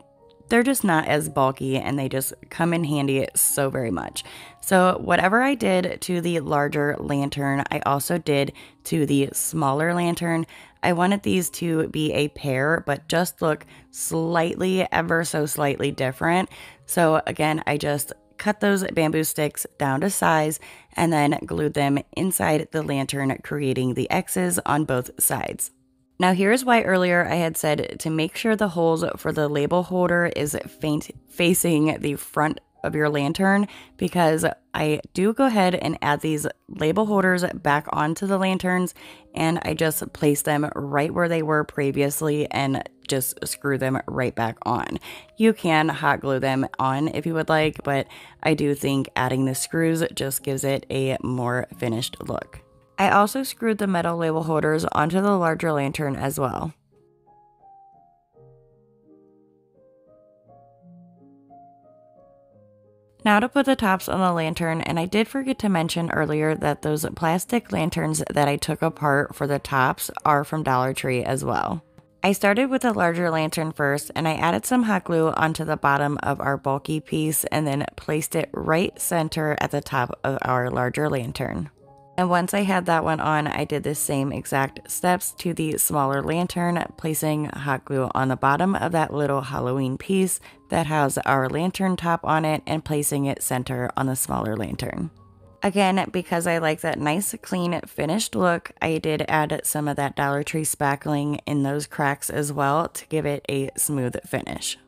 they're just not as bulky and they just come in handy so very much. So whatever I did to the larger lantern, I also did to the smaller lantern. I wanted these to be a pair, but just look slightly, ever so slightly different. So again, I just cut those bamboo sticks down to size, and then glued them inside the lantern, creating the X's on both sides. Now here's why earlier I had said to make sure the holes for the label holder is faint facing the front of your lantern because I do go ahead and add these label holders back onto the lanterns and I just place them right where they were previously and just screw them right back on. You can hot glue them on if you would like, but I do think adding the screws just gives it a more finished look. I also screwed the metal label holders onto the larger lantern as well. Now to put the tops on the lantern, and I did forget to mention earlier that those plastic lanterns that I took apart for the tops are from Dollar Tree as well. I started with a larger lantern first and I added some hot glue onto the bottom of our bulky piece and then placed it right center at the top of our larger lantern. And once I had that one on, I did the same exact steps to the smaller lantern, placing hot glue on the bottom of that little Halloween piece that has our lantern top on it and placing it center on the smaller lantern. Again, because I like that nice, clean, finished look, I did add some of that Dollar Tree spackling in those cracks as well to give it a smooth finish.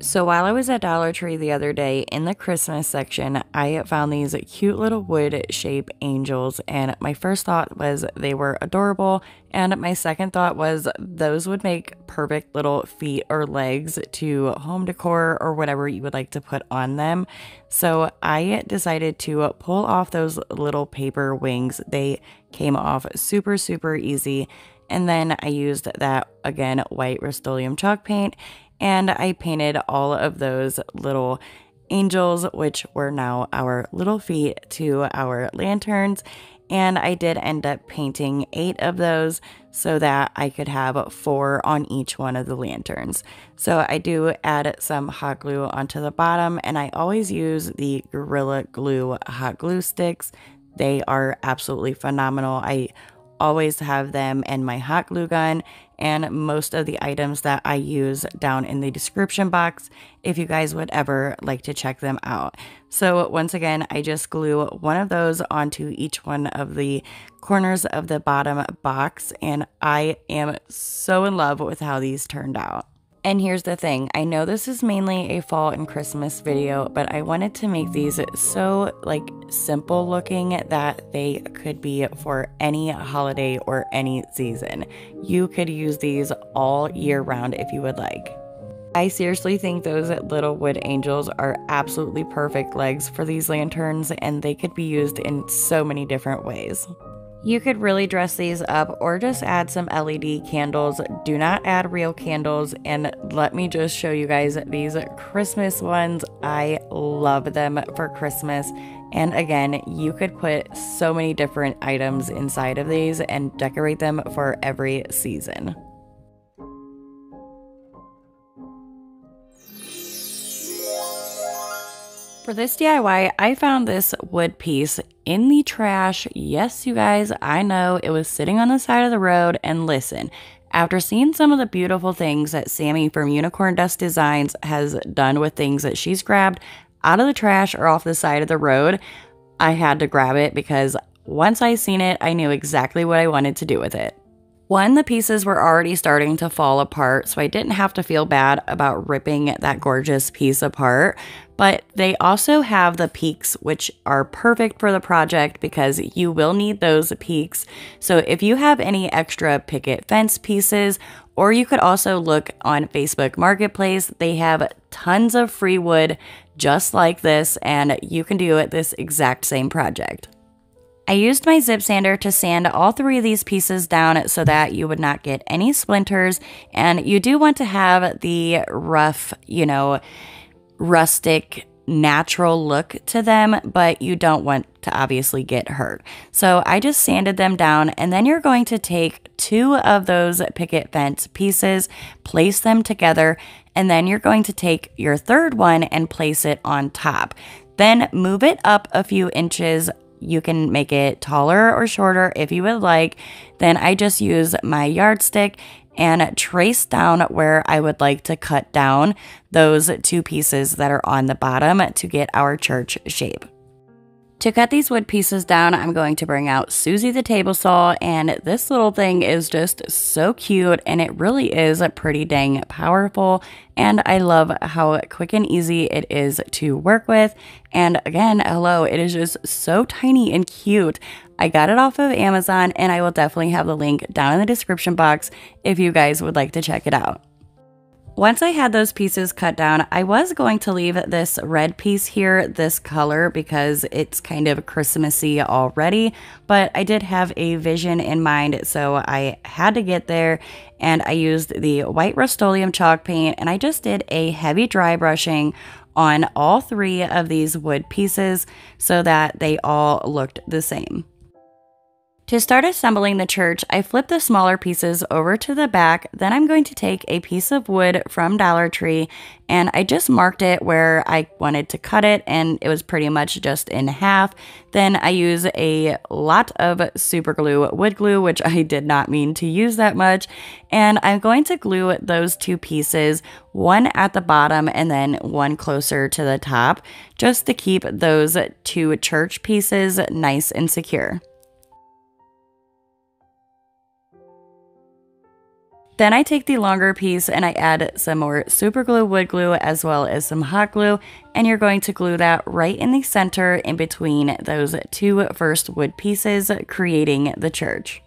So while I was at Dollar Tree the other day in the Christmas section, I found these cute little wood shape angels and my first thought was they were adorable and my second thought was those would make perfect little feet or legs to home decor or whatever you would like to put on them. So I decided to pull off those little paper wings. They came off super super easy and then I used that again white Rust-Oleum chalk paint and I painted all of those little angels, which were now our little feet, to our lanterns. And I did end up painting eight of those so that I could have four on each one of the lanterns. So I do add some hot glue onto the bottom, and I always use the Gorilla Glue hot glue sticks. They are absolutely phenomenal. I always have them in my hot glue gun and most of the items that I use down in the description box if you guys would ever like to check them out. So once again, I just glue one of those onto each one of the corners of the bottom box and I am so in love with how these turned out. And here's the thing I know this is mainly a fall and Christmas video, but I wanted to make these so like simple looking that they could be for any holiday or any season. You could use these all year round if you would like. I seriously think those little wood angels are absolutely perfect legs for these lanterns and they could be used in so many different ways. You could really dress these up or just add some LED candles. Do not add real candles. And let me just show you guys these Christmas ones. I love them for Christmas. And again, you could put so many different items inside of these and decorate them for every season. For this DIY, I found this wood piece in the trash. Yes, you guys, I know it was sitting on the side of the road. And listen, after seeing some of the beautiful things that Sammy from Unicorn Dust Designs has done with things that she's grabbed out of the trash or off the side of the road, I had to grab it because once I seen it, I knew exactly what I wanted to do with it. One, the pieces were already starting to fall apart, so I didn't have to feel bad about ripping that gorgeous piece apart. But they also have the peaks, which are perfect for the project because you will need those peaks. So if you have any extra picket fence pieces, or you could also look on Facebook Marketplace, they have tons of free wood just like this, and you can do it this exact same project. I used my zip sander to sand all three of these pieces down so that you would not get any splinters. And you do want to have the rough, you know, rustic, natural look to them, but you don't want to obviously get hurt. So I just sanded them down and then you're going to take two of those picket fence pieces, place them together, and then you're going to take your third one and place it on top. Then move it up a few inches you can make it taller or shorter if you would like. Then I just use my yardstick and trace down where I would like to cut down those two pieces that are on the bottom to get our church shape. To cut these wood pieces down, I'm going to bring out Susie the table saw, and this little thing is just so cute, and it really is a pretty dang powerful, and I love how quick and easy it is to work with, and again, hello, it is just so tiny and cute. I got it off of Amazon, and I will definitely have the link down in the description box if you guys would like to check it out. Once I had those pieces cut down, I was going to leave this red piece here this color because it's kind of Christmassy already, but I did have a vision in mind, so I had to get there and I used the white Rust-Oleum chalk paint and I just did a heavy dry brushing on all three of these wood pieces so that they all looked the same. To start assembling the church, I flip the smaller pieces over to the back. Then I'm going to take a piece of wood from Dollar Tree and I just marked it where I wanted to cut it and it was pretty much just in half. Then I use a lot of super glue, wood glue, which I did not mean to use that much. And I'm going to glue those two pieces, one at the bottom and then one closer to the top, just to keep those two church pieces nice and secure. Then I take the longer piece and I add some more super glue wood glue as well as some hot glue and you're going to glue that right in the center in between those two first wood pieces creating the church.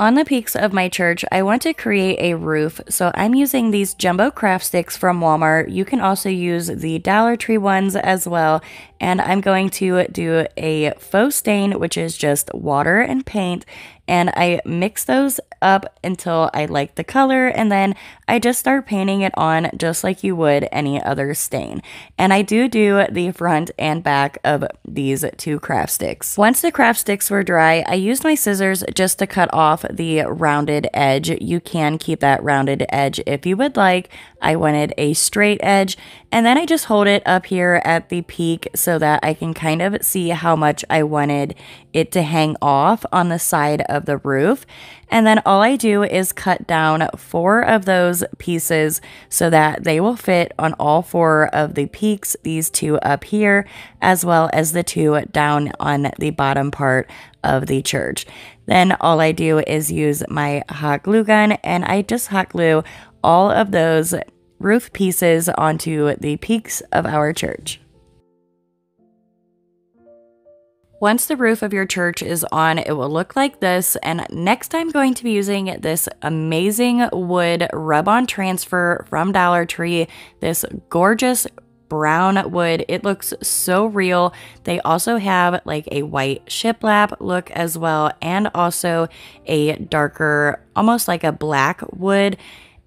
On the peaks of my church, I want to create a roof, so I'm using these jumbo craft sticks from Walmart. You can also use the Dollar Tree ones as well, and I'm going to do a faux stain, which is just water and paint, and I mix those up until I like the color. And then I just start painting it on just like you would any other stain. And I do do the front and back of these two craft sticks. Once the craft sticks were dry, I used my scissors just to cut off the rounded edge. You can keep that rounded edge if you would like. I wanted a straight edge and then I just hold it up here at the peak so that I can kind of see how much I wanted it to hang off on the side of the roof. And then all I do is cut down four of those pieces so that they will fit on all four of the peaks, these two up here, as well as the two down on the bottom part of the church. Then all I do is use my hot glue gun and I just hot glue all of those roof pieces onto the peaks of our church. Once the roof of your church is on, it will look like this. And next I'm going to be using this amazing wood rub-on transfer from Dollar Tree. This gorgeous brown wood. It looks so real. They also have like a white shiplap look as well and also a darker, almost like a black wood.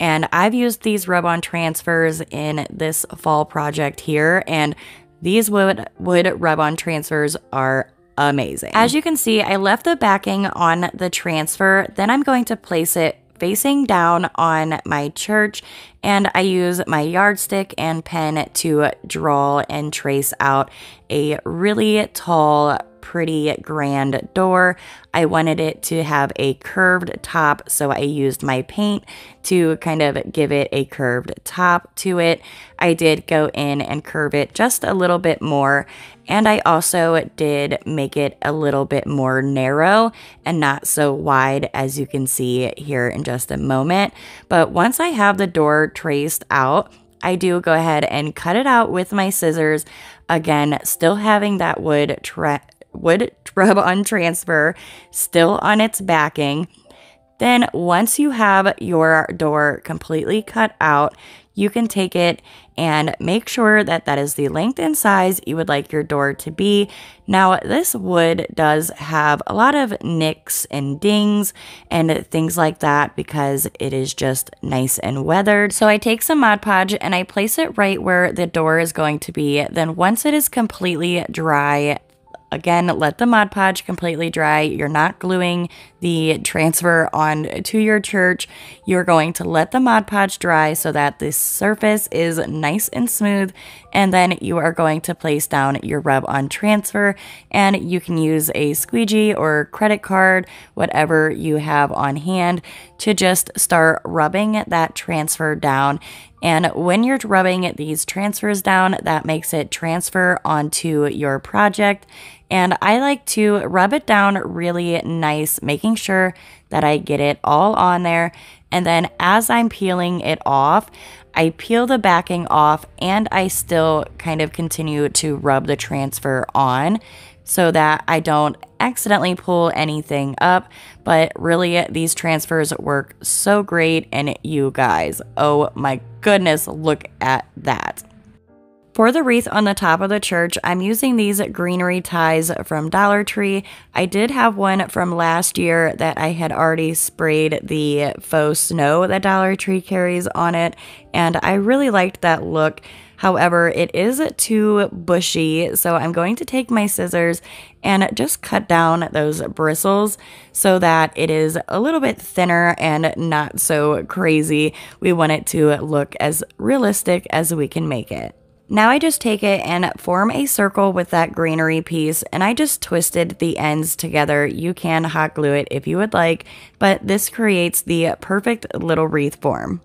And I've used these rub-on transfers in this fall project here and these wood wood rub-on transfers are amazing. As you can see, I left the backing on the transfer. Then I'm going to place it facing down on my church and I use my yardstick and pen to draw and trace out a really tall pretty grand door. I wanted it to have a curved top, so I used my paint to kind of give it a curved top to it. I did go in and curve it just a little bit more, and I also did make it a little bit more narrow and not so wide as you can see here in just a moment. But once I have the door traced out, I do go ahead and cut it out with my scissors. Again, still having that wood wood rub on transfer still on its backing. Then once you have your door completely cut out, you can take it and make sure that that is the length and size you would like your door to be. Now, this wood does have a lot of nicks and dings and things like that because it is just nice and weathered. So I take some Mod Podge and I place it right where the door is going to be. Then once it is completely dry, Again, let the Mod Podge completely dry. You're not gluing the transfer on to your church. You're going to let the Mod Podge dry so that the surface is nice and smooth. And then you are going to place down your rub on transfer and you can use a squeegee or credit card, whatever you have on hand to just start rubbing that transfer down and when you're rubbing these transfers down, that makes it transfer onto your project. And I like to rub it down really nice, making sure that I get it all on there. And then as I'm peeling it off, I peel the backing off and I still kind of continue to rub the transfer on so that I don't accidentally pull anything up. But really, these transfers work so great. And you guys, oh my goodness, look at that. For the wreath on the top of the church, I'm using these greenery ties from Dollar Tree. I did have one from last year that I had already sprayed the faux snow that Dollar Tree carries on it, and I really liked that look. However, it is too bushy, so I'm going to take my scissors and just cut down those bristles so that it is a little bit thinner and not so crazy. We want it to look as realistic as we can make it. Now I just take it and form a circle with that greenery piece and I just twisted the ends together. You can hot glue it if you would like, but this creates the perfect little wreath form.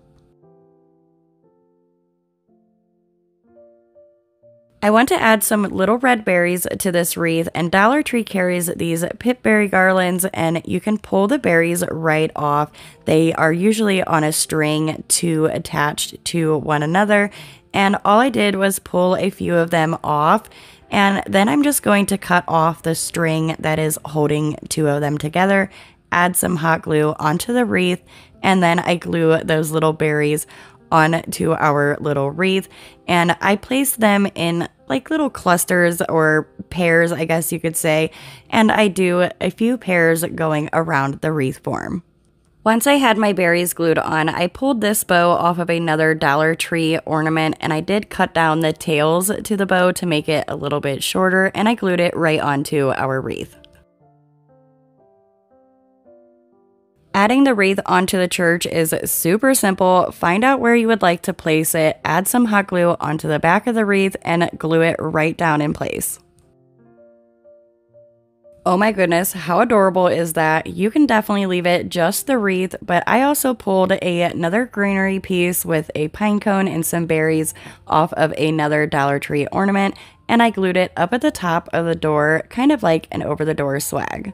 I want to add some little red berries to this wreath, and Dollar Tree carries these pipberry garlands, and you can pull the berries right off. They are usually on a string to attached to one another, and all I did was pull a few of them off. And then I'm just going to cut off the string that is holding two of them together, add some hot glue onto the wreath, and then I glue those little berries onto our little wreath and I place them in like little clusters or pairs, I guess you could say, and I do a few pairs going around the wreath form. Once I had my berries glued on, I pulled this bow off of another Dollar Tree ornament and I did cut down the tails to the bow to make it a little bit shorter and I glued it right onto our wreath. Adding the wreath onto the church is super simple. Find out where you would like to place it, add some hot glue onto the back of the wreath, and glue it right down in place. Oh my goodness, how adorable is that? You can definitely leave it just the wreath, but I also pulled a, another greenery piece with a pine cone and some berries off of another Dollar Tree ornament, and I glued it up at the top of the door, kind of like an over the door swag.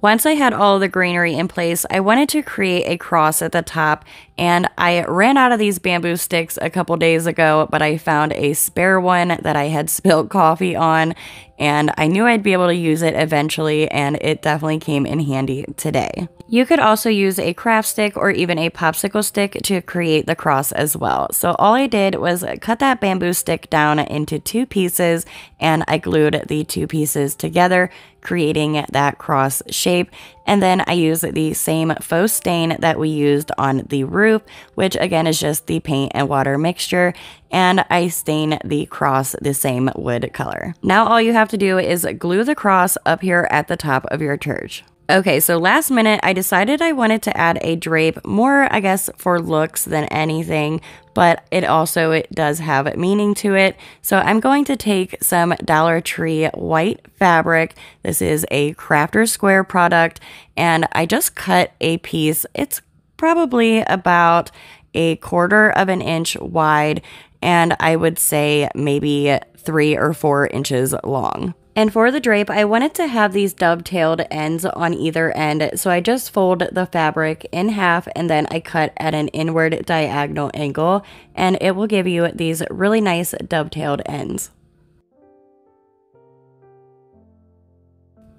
Once I had all the greenery in place, I wanted to create a cross at the top and I ran out of these bamboo sticks a couple days ago, but I found a spare one that I had spilled coffee on and I knew I'd be able to use it eventually and it definitely came in handy today. You could also use a craft stick or even a popsicle stick to create the cross as well. So all I did was cut that bamboo stick down into two pieces and I glued the two pieces together creating that cross shape. And then I use the same faux stain that we used on the roof, which again is just the paint and water mixture. And I stain the cross the same wood color. Now all you have to do is glue the cross up here at the top of your church. Okay, so last minute, I decided I wanted to add a drape, more, I guess, for looks than anything, but it also it does have meaning to it. So I'm going to take some Dollar Tree white fabric. This is a crafter square product, and I just cut a piece. It's probably about a quarter of an inch wide, and I would say maybe three or four inches long. And for the drape, I wanted to have these dovetailed ends on either end, so I just fold the fabric in half and then I cut at an inward diagonal angle, and it will give you these really nice dovetailed ends.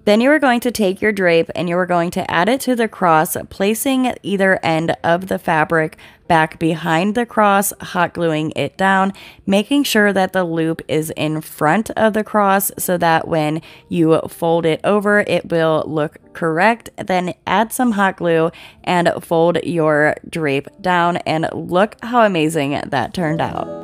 Then you are going to take your drape and you are going to add it to the cross, placing either end of the fabric back behind the cross, hot gluing it down, making sure that the loop is in front of the cross so that when you fold it over, it will look correct. Then add some hot glue and fold your drape down and look how amazing that turned out.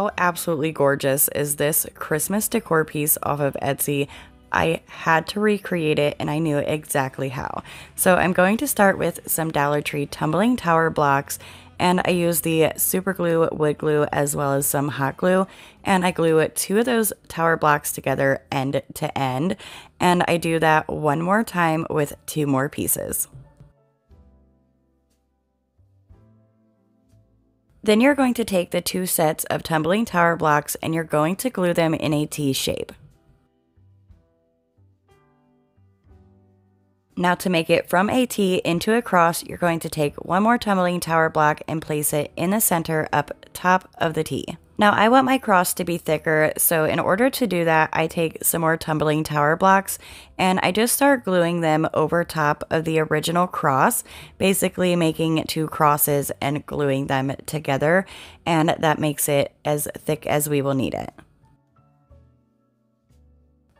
How absolutely gorgeous is this Christmas decor piece off of Etsy? I had to recreate it and I knew exactly how. So I'm going to start with some Dollar Tree tumbling tower blocks and I use the super glue, wood glue, as well as some hot glue. And I glue two of those tower blocks together end to end. And I do that one more time with two more pieces. Then you're going to take the two sets of tumbling tower blocks and you're going to glue them in a T shape. Now to make it from a T into a cross, you're going to take one more tumbling tower block and place it in the center up top of the T. Now I want my cross to be thicker, so in order to do that, I take some more tumbling tower blocks and I just start gluing them over top of the original cross, basically making two crosses and gluing them together, and that makes it as thick as we will need it.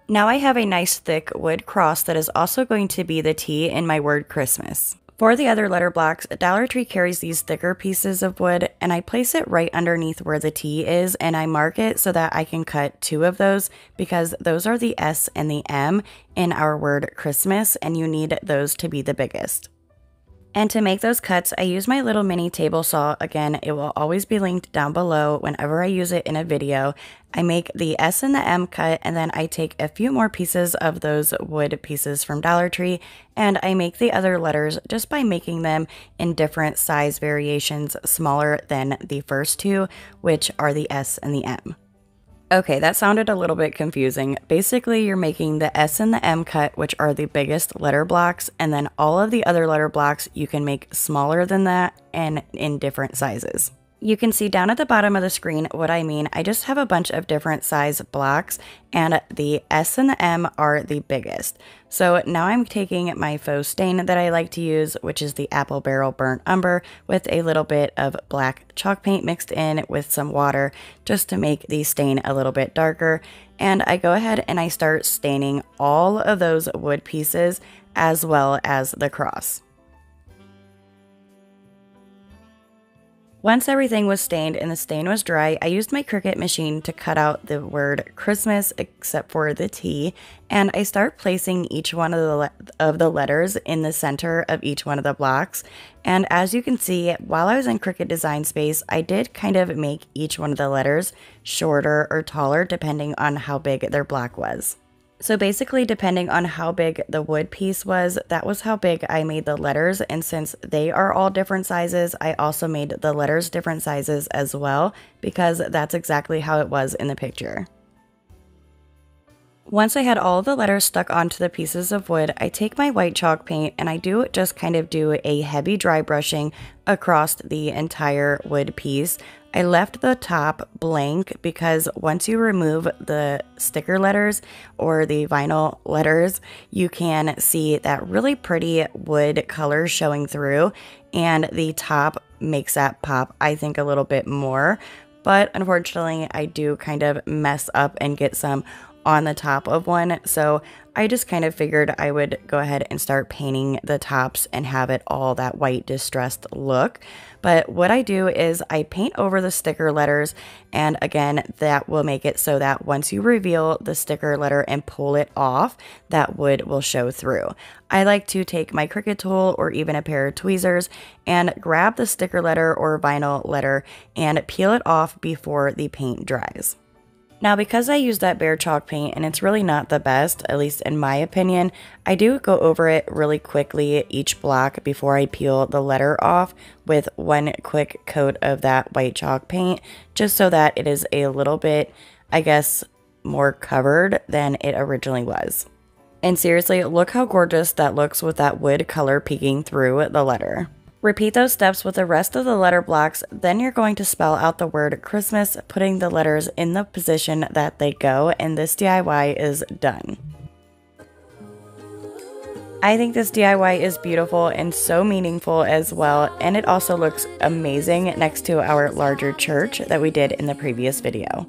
Now I have a nice thick wood cross that is also going to be the T in my word Christmas. For the other letter blocks, Dollar Tree carries these thicker pieces of wood and I place it right underneath where the T is and I mark it so that I can cut two of those because those are the S and the M in our word Christmas and you need those to be the biggest. And to make those cuts, I use my little mini table saw. Again, it will always be linked down below whenever I use it in a video. I make the S and the M cut and then I take a few more pieces of those wood pieces from Dollar Tree and I make the other letters just by making them in different size variations smaller than the first two, which are the S and the M. Okay, that sounded a little bit confusing. Basically, you're making the S and the M cut, which are the biggest letter blocks, and then all of the other letter blocks you can make smaller than that and in different sizes. You can see down at the bottom of the screen what I mean. I just have a bunch of different size blocks and the S and the M are the biggest. So now I'm taking my faux stain that I like to use, which is the Apple Barrel Burnt Umber with a little bit of black chalk paint mixed in with some water just to make the stain a little bit darker. And I go ahead and I start staining all of those wood pieces as well as the cross. Once everything was stained and the stain was dry, I used my Cricut machine to cut out the word Christmas except for the T, and I start placing each one of the, of the letters in the center of each one of the blocks. And as you can see, while I was in Cricut Design Space, I did kind of make each one of the letters shorter or taller depending on how big their block was. So basically, depending on how big the wood piece was, that was how big I made the letters. And since they are all different sizes, I also made the letters different sizes as well, because that's exactly how it was in the picture. Once I had all the letters stuck onto the pieces of wood, I take my white chalk paint and I do just kind of do a heavy dry brushing across the entire wood piece. I left the top blank because once you remove the sticker letters or the vinyl letters, you can see that really pretty wood color showing through and the top makes that pop, I think, a little bit more. But unfortunately, I do kind of mess up and get some on the top of one. So I just kind of figured I would go ahead and start painting the tops and have it all that white distressed look. But what I do is I paint over the sticker letters and again that will make it so that once you reveal the sticker letter and pull it off, that wood will show through. I like to take my Cricut tool or even a pair of tweezers and grab the sticker letter or vinyl letter and peel it off before the paint dries. Now, because I use that bare chalk paint and it's really not the best, at least in my opinion, I do go over it really quickly each block before I peel the letter off with one quick coat of that white chalk paint, just so that it is a little bit, I guess, more covered than it originally was. And seriously, look how gorgeous that looks with that wood color peeking through the letter. Repeat those steps with the rest of the letter blocks, then you're going to spell out the word Christmas, putting the letters in the position that they go, and this DIY is done. I think this DIY is beautiful and so meaningful as well, and it also looks amazing next to our larger church that we did in the previous video.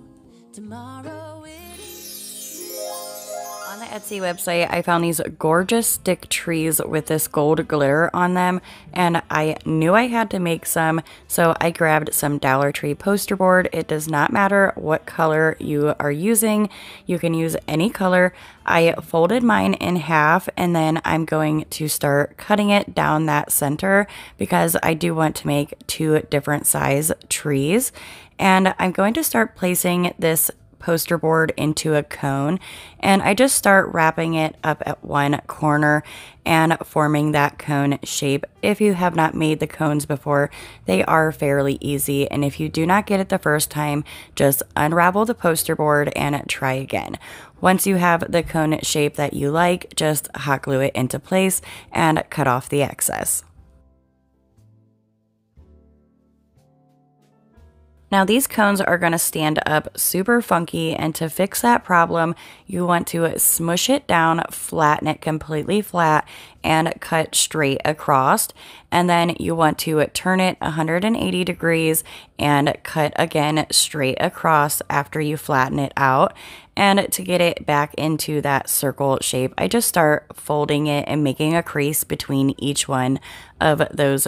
Etsy website, I found these gorgeous stick trees with this gold glitter on them, and I knew I had to make some, so I grabbed some Dollar Tree poster board. It does not matter what color you are using, you can use any color. I folded mine in half and then I'm going to start cutting it down that center because I do want to make two different size trees. And I'm going to start placing this poster board into a cone and I just start wrapping it up at one corner and forming that cone shape. If you have not made the cones before, they are fairly easy and if you do not get it the first time, just unravel the poster board and try again. Once you have the cone shape that you like, just hot glue it into place and cut off the excess. Now these cones are going to stand up super funky and to fix that problem, you want to smush it down, flatten it completely flat and cut straight across. And then you want to turn it 180 degrees and cut again straight across after you flatten it out. And to get it back into that circle shape, I just start folding it and making a crease between each one of those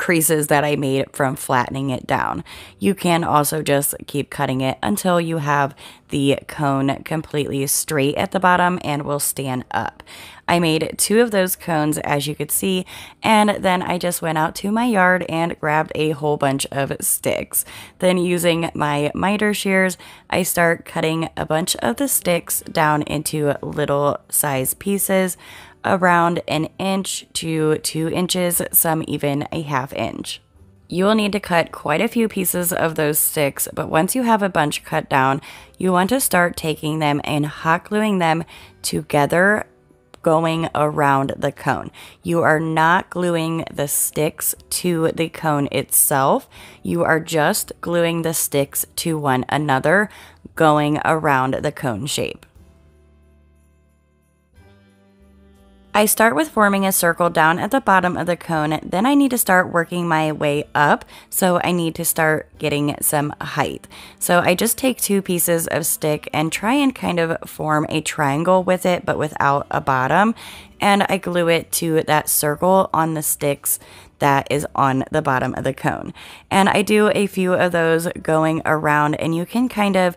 creases that I made from flattening it down. You can also just keep cutting it until you have the cone completely straight at the bottom and will stand up. I made two of those cones as you could see and then I just went out to my yard and grabbed a whole bunch of sticks. Then using my miter shears I start cutting a bunch of the sticks down into little size pieces around an inch to two inches, some even a half inch. You will need to cut quite a few pieces of those sticks, but once you have a bunch cut down, you want to start taking them and hot gluing them together going around the cone. You are not gluing the sticks to the cone itself. You are just gluing the sticks to one another going around the cone shape. I start with forming a circle down at the bottom of the cone, then I need to start working my way up, so I need to start getting some height. So I just take two pieces of stick and try and kind of form a triangle with it, but without a bottom, and I glue it to that circle on the sticks that is on the bottom of the cone. And I do a few of those going around, and you can kind of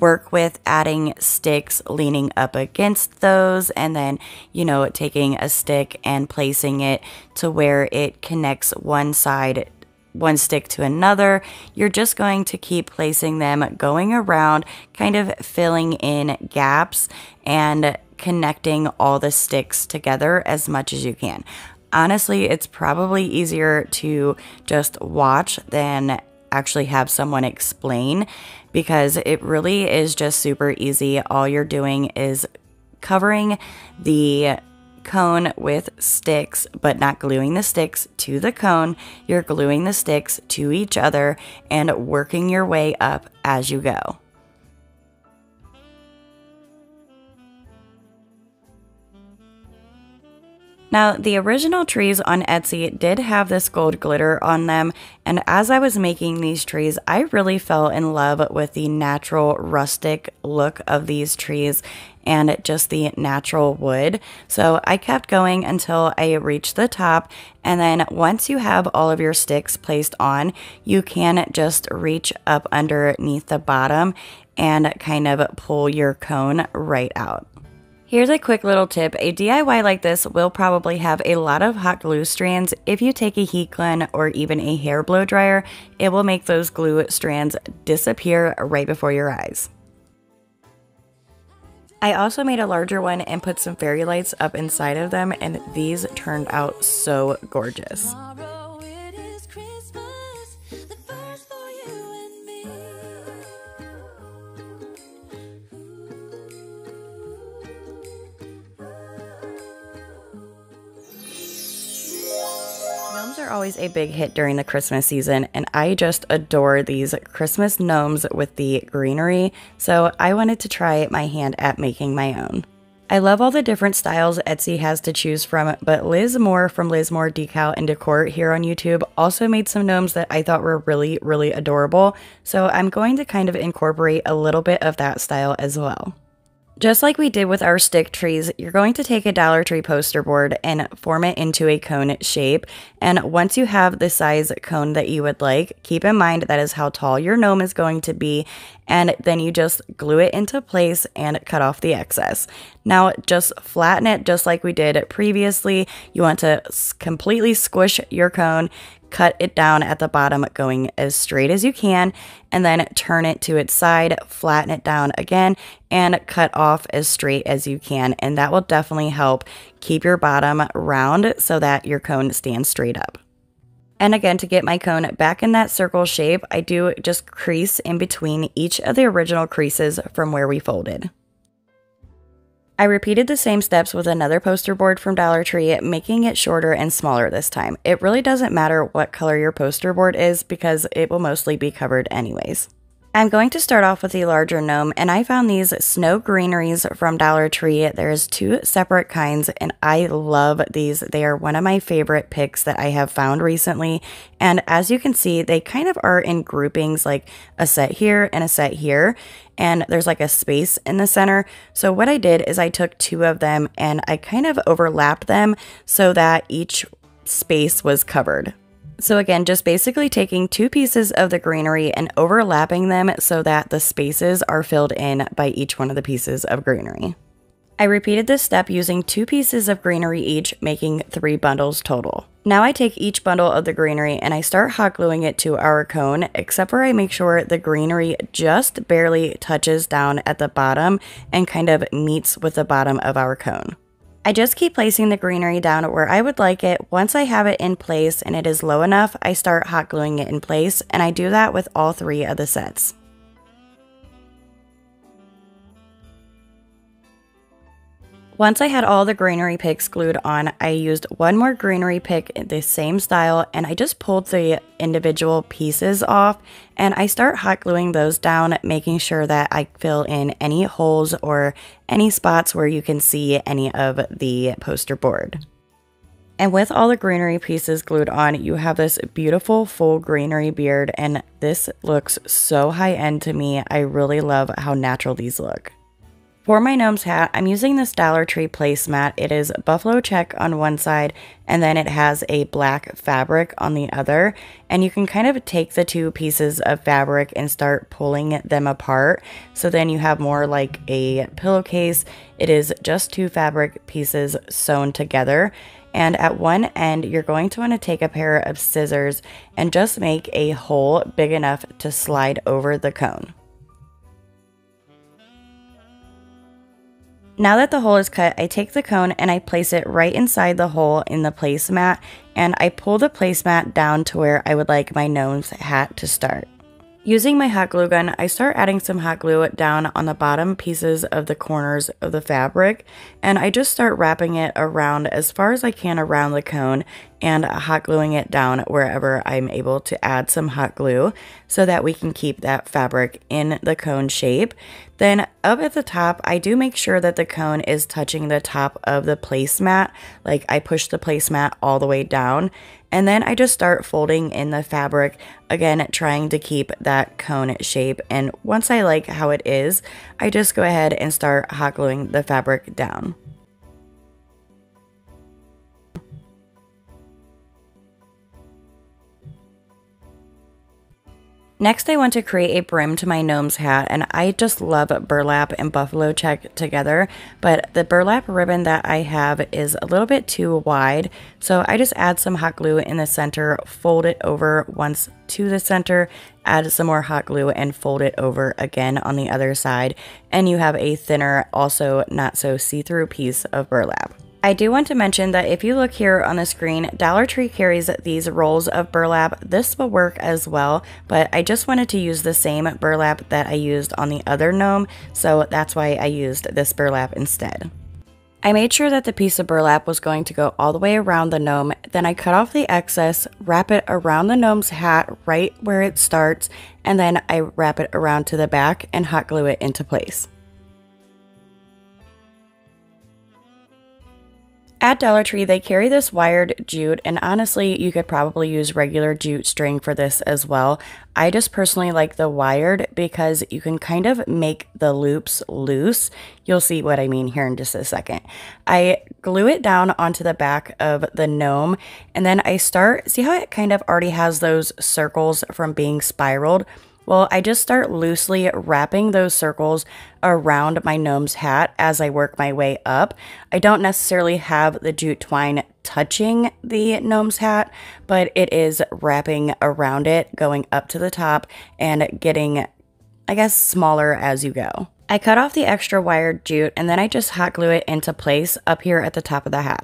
work with adding sticks leaning up against those and then, you know, taking a stick and placing it to where it connects one side one stick to another. You're just going to keep placing them going around, kind of filling in gaps and connecting all the sticks together as much as you can. Honestly, it's probably easier to just watch than actually have someone explain because it really is just super easy. All you're doing is covering the cone with sticks, but not gluing the sticks to the cone. You're gluing the sticks to each other and working your way up as you go. Now, the original trees on Etsy did have this gold glitter on them, and as I was making these trees, I really fell in love with the natural rustic look of these trees and just the natural wood. So I kept going until I reached the top, and then once you have all of your sticks placed on, you can just reach up underneath the bottom and kind of pull your cone right out. Here's a quick little tip. A DIY like this will probably have a lot of hot glue strands. If you take a heat gun or even a hair blow dryer, it will make those glue strands disappear right before your eyes. I also made a larger one and put some fairy lights up inside of them and these turned out so gorgeous. Are always a big hit during the Christmas season, and I just adore these Christmas gnomes with the greenery, so I wanted to try my hand at making my own. I love all the different styles Etsy has to choose from, but Liz Moore from Liz Moore Decal and Decor here on YouTube also made some gnomes that I thought were really, really adorable, so I'm going to kind of incorporate a little bit of that style as well. Just like we did with our stick trees, you're going to take a Dollar Tree poster board and form it into a cone shape. And once you have the size cone that you would like, keep in mind that is how tall your gnome is going to be. And then you just glue it into place and cut off the excess. Now just flatten it just like we did previously. You want to completely squish your cone, cut it down at the bottom going as straight as you can and then turn it to its side, flatten it down again and cut off as straight as you can and that will definitely help keep your bottom round so that your cone stands straight up. And again, to get my cone back in that circle shape, I do just crease in between each of the original creases from where we folded. I repeated the same steps with another poster board from Dollar Tree, making it shorter and smaller this time. It really doesn't matter what color your poster board is because it will mostly be covered anyways. I'm going to start off with the larger gnome, and I found these snow greeneries from Dollar Tree. There's two separate kinds, and I love these. They are one of my favorite picks that I have found recently. And as you can see, they kind of are in groupings, like a set here and a set here. And there's like a space in the center. So what I did is I took two of them and I kind of overlapped them so that each space was covered. So again, just basically taking two pieces of the greenery and overlapping them so that the spaces are filled in by each one of the pieces of greenery. I repeated this step using two pieces of greenery each, making three bundles total. Now I take each bundle of the greenery and I start hot gluing it to our cone, except where I make sure the greenery just barely touches down at the bottom and kind of meets with the bottom of our cone. I just keep placing the greenery down where I would like it. Once I have it in place and it is low enough, I start hot gluing it in place, and I do that with all three of the sets. Once I had all the greenery picks glued on, I used one more greenery pick in the same style and I just pulled the individual pieces off and I start hot gluing those down, making sure that I fill in any holes or any spots where you can see any of the poster board. And with all the greenery pieces glued on, you have this beautiful full greenery beard and this looks so high end to me. I really love how natural these look. For my gnome's hat, I'm using this Dollar Tree placemat. It is buffalo check on one side and then it has a black fabric on the other. And you can kind of take the two pieces of fabric and start pulling them apart. So then you have more like a pillowcase. It is just two fabric pieces sewn together. And at one end, you're going to want to take a pair of scissors and just make a hole big enough to slide over the cone. Now that the hole is cut, I take the cone and I place it right inside the hole in the placemat and I pull the placemat down to where I would like my gnome's hat to start. Using my hot glue gun, I start adding some hot glue down on the bottom pieces of the corners of the fabric, and I just start wrapping it around as far as I can around the cone and hot gluing it down wherever I'm able to add some hot glue so that we can keep that fabric in the cone shape. Then up at the top, I do make sure that the cone is touching the top of the placemat. Like I push the placemat all the way down and then I just start folding in the fabric, again, trying to keep that cone shape. And once I like how it is, I just go ahead and start hot gluing the fabric down. Next, I want to create a brim to my gnome's hat, and I just love burlap and buffalo check together, but the burlap ribbon that I have is a little bit too wide, so I just add some hot glue in the center, fold it over once to the center, add some more hot glue, and fold it over again on the other side, and you have a thinner, also not so see-through piece of burlap. I do want to mention that if you look here on the screen, Dollar Tree carries these rolls of burlap. This will work as well, but I just wanted to use the same burlap that I used on the other gnome, so that's why I used this burlap instead. I made sure that the piece of burlap was going to go all the way around the gnome, then I cut off the excess, wrap it around the gnome's hat right where it starts, and then I wrap it around to the back and hot glue it into place. At Dollar Tree, they carry this wired jute, and honestly, you could probably use regular jute string for this as well. I just personally like the wired because you can kind of make the loops loose. You'll see what I mean here in just a second. I glue it down onto the back of the gnome, and then I start, see how it kind of already has those circles from being spiraled? Well, I just start loosely wrapping those circles around my gnome's hat as I work my way up. I don't necessarily have the jute twine touching the gnome's hat, but it is wrapping around it, going up to the top and getting, I guess, smaller as you go. I cut off the extra wired jute and then I just hot glue it into place up here at the top of the hat.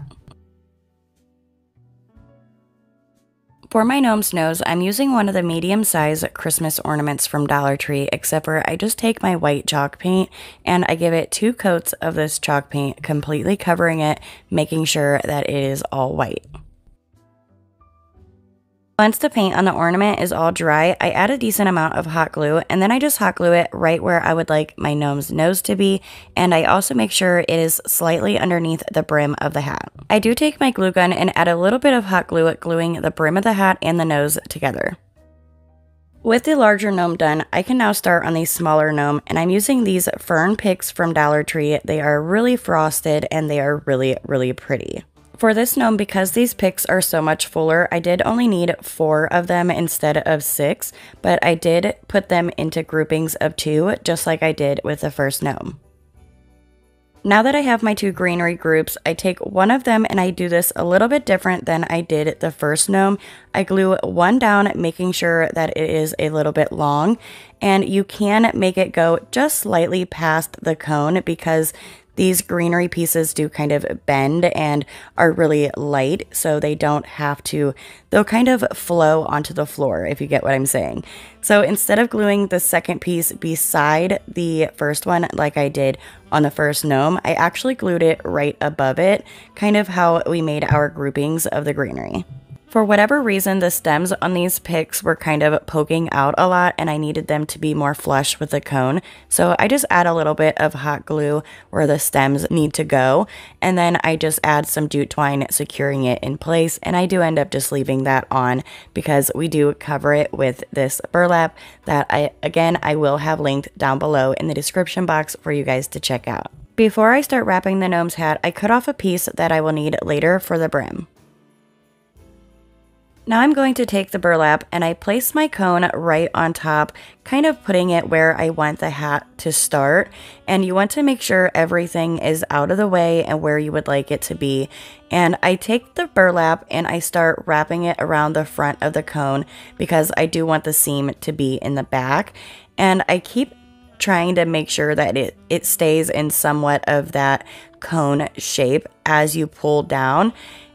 For my gnome's nose, I'm using one of the medium size Christmas ornaments from Dollar Tree, except for I just take my white chalk paint and I give it two coats of this chalk paint, completely covering it, making sure that it is all white. Once the paint on the ornament is all dry, I add a decent amount of hot glue and then I just hot glue it right where I would like my gnome's nose to be and I also make sure it is slightly underneath the brim of the hat. I do take my glue gun and add a little bit of hot glue gluing the brim of the hat and the nose together. With the larger gnome done, I can now start on the smaller gnome and I'm using these fern picks from Dollar Tree. They are really frosted and they are really, really pretty. For this gnome, because these picks are so much fuller, I did only need four of them instead of six, but I did put them into groupings of two, just like I did with the first gnome. Now that I have my two greenery groups, I take one of them and I do this a little bit different than I did the first gnome. I glue one down, making sure that it is a little bit long, and you can make it go just slightly past the cone because these greenery pieces do kind of bend and are really light, so they don't have to, they'll kind of flow onto the floor, if you get what I'm saying. So instead of gluing the second piece beside the first one, like I did on the first gnome, I actually glued it right above it, kind of how we made our groupings of the greenery. For whatever reason, the stems on these picks were kind of poking out a lot and I needed them to be more flush with the cone. So I just add a little bit of hot glue where the stems need to go. And then I just add some jute twine securing it in place. And I do end up just leaving that on because we do cover it with this burlap that I, again, I will have linked down below in the description box for you guys to check out. Before I start wrapping the gnome's hat, I cut off a piece that I will need later for the brim. Now I'm going to take the burlap and I place my cone right on top, kind of putting it where I want the hat to start. And you want to make sure everything is out of the way and where you would like it to be. And I take the burlap and I start wrapping it around the front of the cone because I do want the seam to be in the back. And I keep trying to make sure that it, it stays in somewhat of that cone shape as you pull down.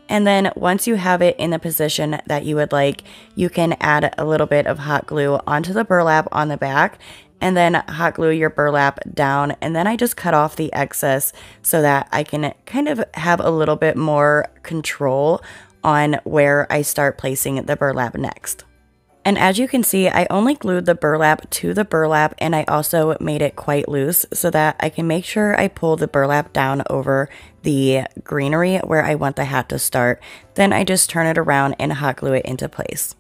And then once you have it in the position that you would like, you can add a little bit of hot glue onto the burlap on the back and then hot glue your burlap down. And then I just cut off the excess so that I can kind of have a little bit more control on where I start placing the burlap next. And as you can see, I only glued the burlap to the burlap and I also made it quite loose so that I can make sure I pull the burlap down over the greenery where I want the hat to start. Then I just turn it around and hot glue it into place.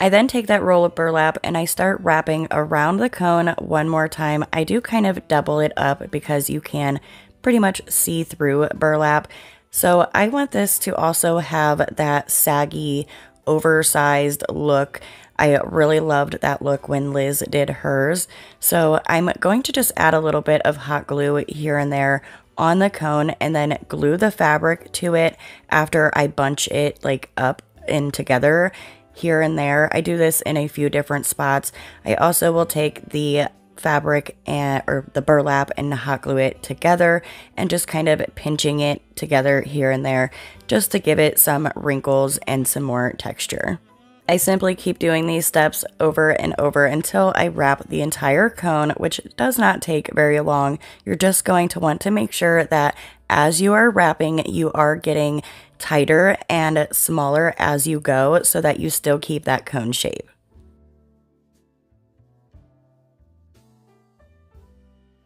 I then take that roll of burlap and I start wrapping around the cone one more time. I do kind of double it up because you can pretty much see through burlap. So I want this to also have that saggy, oversized look. I really loved that look when Liz did hers. So I'm going to just add a little bit of hot glue here and there on the cone and then glue the fabric to it after I bunch it like up and together here and there. I do this in a few different spots. I also will take the fabric and or the burlap and hot glue it together and just kind of pinching it together here and there just to give it some wrinkles and some more texture. I simply keep doing these steps over and over until I wrap the entire cone, which does not take very long. You're just going to want to make sure that as you are wrapping, you are getting tighter and smaller as you go so that you still keep that cone shape.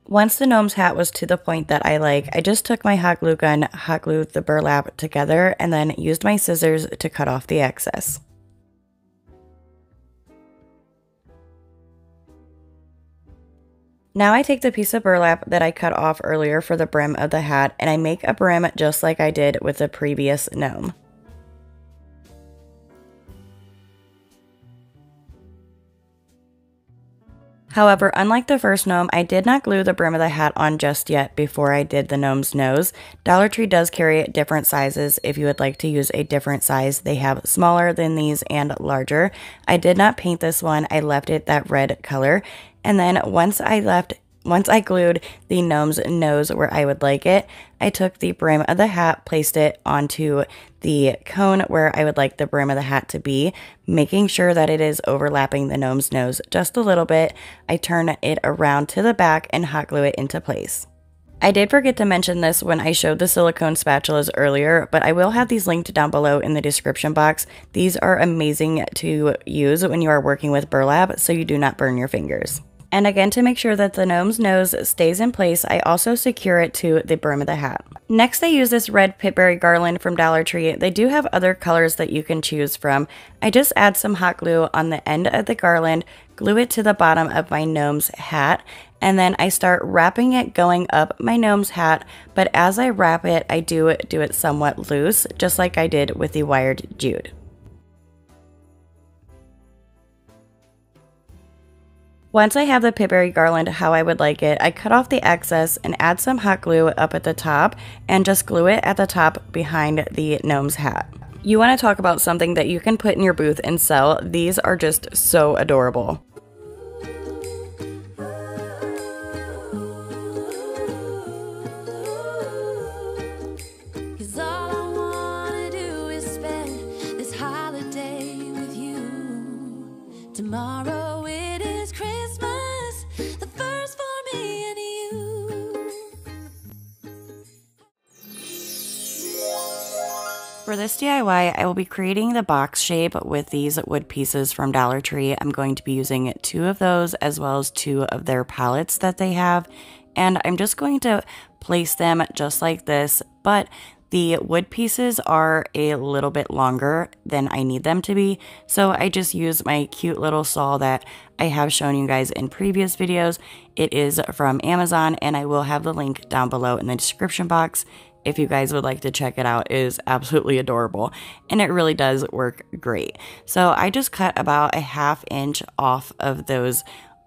Once the gnome's hat was to the point that I like, I just took my hot glue gun, hot glued the burlap together, and then used my scissors to cut off the excess. Now I take the piece of burlap that I cut off earlier for the brim of the hat and I make a brim just like I did with the previous gnome. However, unlike the first gnome, I did not glue the brim of the hat on just yet before I did the gnome's nose. Dollar Tree does carry different sizes if you would like to use a different size. They have smaller than these and larger. I did not paint this one, I left it that red color. And then once I left Once I glued the gnome's nose where I would like it, I took the brim of the hat, placed it onto the cone where I would like the brim of the hat to be, making sure that it is overlapping the gnome's nose just a little bit. I turn it around to the back and hot glue it into place. I did forget to mention this when I showed the silicone spatulas earlier, but I will have these linked down below in the description box. These are amazing to use when you are working with burlap so you do not burn your fingers. And again, to make sure that the gnome's nose stays in place, I also secure it to the brim of the hat. Next, I use this red pip berry garland from Dollar Tree. They do have other colors that you can choose from. I just add some hot glue on the end of the garland, glue it to the bottom of my gnome's hat, and then I start wrapping it going up my gnome's hat, but as I wrap it, I do do it somewhat loose, just like I did with the wired jute. Once I have the pip berry garland how I would like it, I cut off the excess and add some hot glue up at the top and just glue it at the top behind the gnome's hat. You want to talk about something that you can put in your booth and sell. These are just so adorable. For this DIY, I will be creating the box shape with these wood pieces from Dollar Tree. I'm going to be using two of those as well as two of their pallets that they have. And I'm just going to place them just like this, but the wood pieces are a little bit longer than I need them to be, so I just use my cute little saw that I have shown you guys in previous videos. It is from Amazon, and I will have the link down below in the description box if you guys would like to check it out, is absolutely adorable and it really does work great. So I just cut about a half inch off of those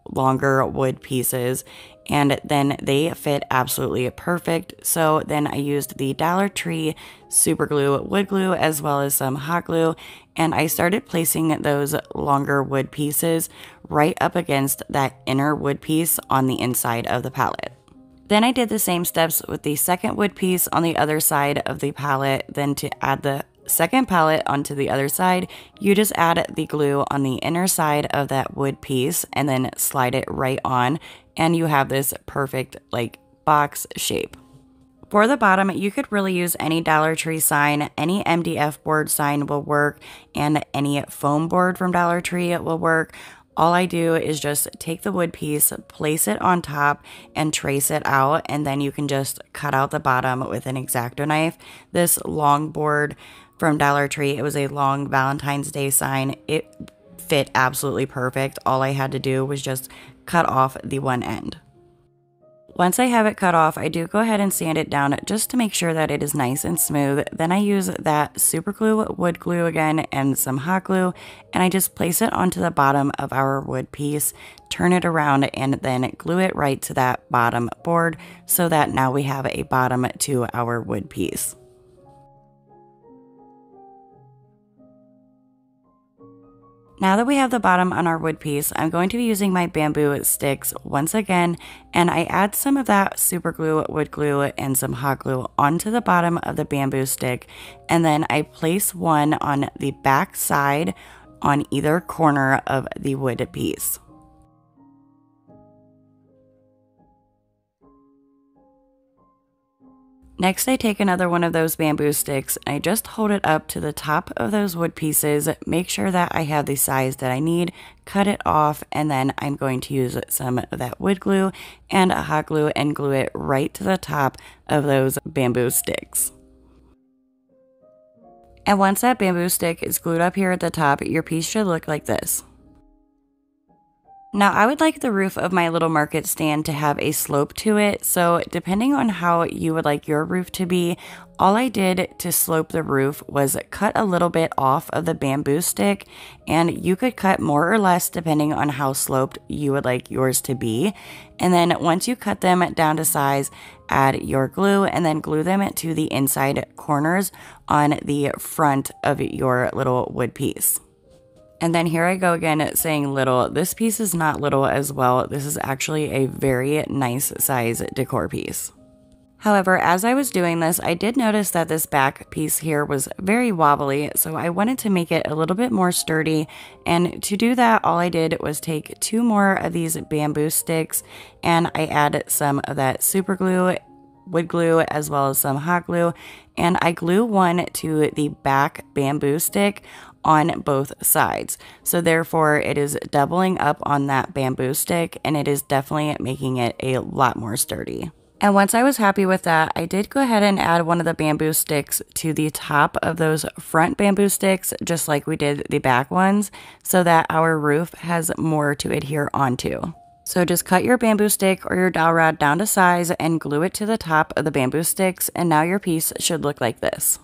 longer wood pieces and then they fit absolutely perfect. So then I used the Dollar Tree super glue wood glue as well as some hot glue and I started placing those longer wood pieces right up against that inner wood piece on the inside of the pallet. Then I did the same steps with the second wood piece on the other side of the pallet. Then to add the second pallet onto the other side, you just add the glue on the inner side of that wood piece and then slide it right on and you have this perfect like box shape. For the bottom, you could really use any Dollar Tree sign, any MDF board sign will work, and any foam board from Dollar Tree it will work. All I do is just take the wood piece, place it on top, and trace it out, and then you can just cut out the bottom with an X-Acto knife. This long board from Dollar Tree, it was a long Valentine's Day sign. It fit absolutely perfect. All I had to do was just cut off the one end. Once I have it cut off, I do go ahead and sand it down just to make sure that it is nice and smooth. Then I use that super glue wood glue again and some hot glue and I just place it onto the bottom of our wood piece, turn it around and then glue it right to that bottom board so that now we have a bottom to our wood piece. Now that we have the bottom on our wood piece, I'm going to be using my bamboo sticks once again, and I add some of that super glue, wood glue, and some hot glue onto the bottom of the bamboo stick, and then I place one on the back side on either corner of the wood piece. Next, I take another one of those bamboo sticks and I just hold it up to the top of those wood pieces, make sure that I have the size that I need, cut it off, and then I'm going to use some of that wood glue and a hot glue and glue it right to the top of those bamboo sticks. And once that bamboo stick is glued up here at the top, your piece should look like this. Now I would like the roof of my little market stand to have a slope to it, so depending on how you would like your roof to be, all I did to slope the roof was cut a little bit off of the bamboo stick, and you could cut more or less depending on how sloped you would like yours to be. And then once you cut them down to size, add your glue and then glue them to the inside corners on the front of your little wood piece. And then here I go again saying little. This piece is not little as well. This is actually a very nice size decor piece. However, as I was doing this, I did notice that this back piece here was very wobbly, so I wanted to make it a little bit more sturdy. And to do that, all I did was take two more of these bamboo sticks and I added some of that super glue, wood glue, as well as some hot glue. And I glue one to the back bamboo stick on both sides. So therefore it is doubling up on that bamboo stick and it is definitely making it a lot more sturdy. And once I was happy with that, I did go ahead and add one of the bamboo sticks to the top of those front bamboo sticks, just like we did the back ones, so that our roof has more to adhere onto. So just cut your bamboo stick or your dowel rod down to size and glue it to the top of the bamboo sticks, and now your piece should look like this.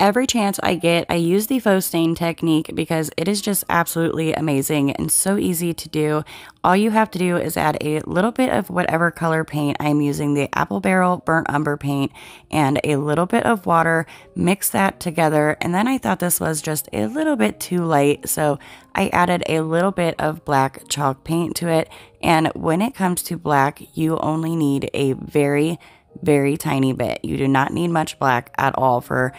Every chance I get, I use the faux stain technique because it is just absolutely amazing and so easy to do. All you have to do is add a little bit of whatever color paint. I'm using the Apple Barrel Burnt Umber paint and a little bit of water, mix that together, and then I thought this was just a little bit too light, so I added a little bit of black chalk paint to it. And when it comes to black, you only need a very, very tiny bit. You do not need much black at all for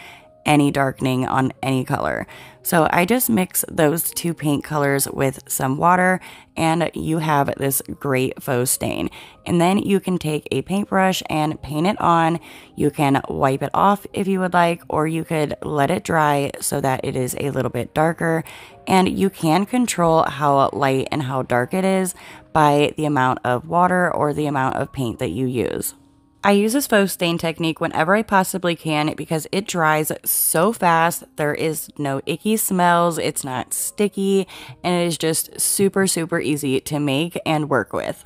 any darkening on any color. So I just mix those two paint colors with some water and you have this great faux stain. And then you can take a paintbrush and paint it on. You can wipe it off if you would like, or you could let it dry so that it is a little bit darker. And you can control how light and how dark it is by the amount of water or the amount of paint that you use. I use this faux stain technique whenever I possibly can because it dries so fast. There is no icky smells, it's not sticky, and it is just super, super easy to make and work with.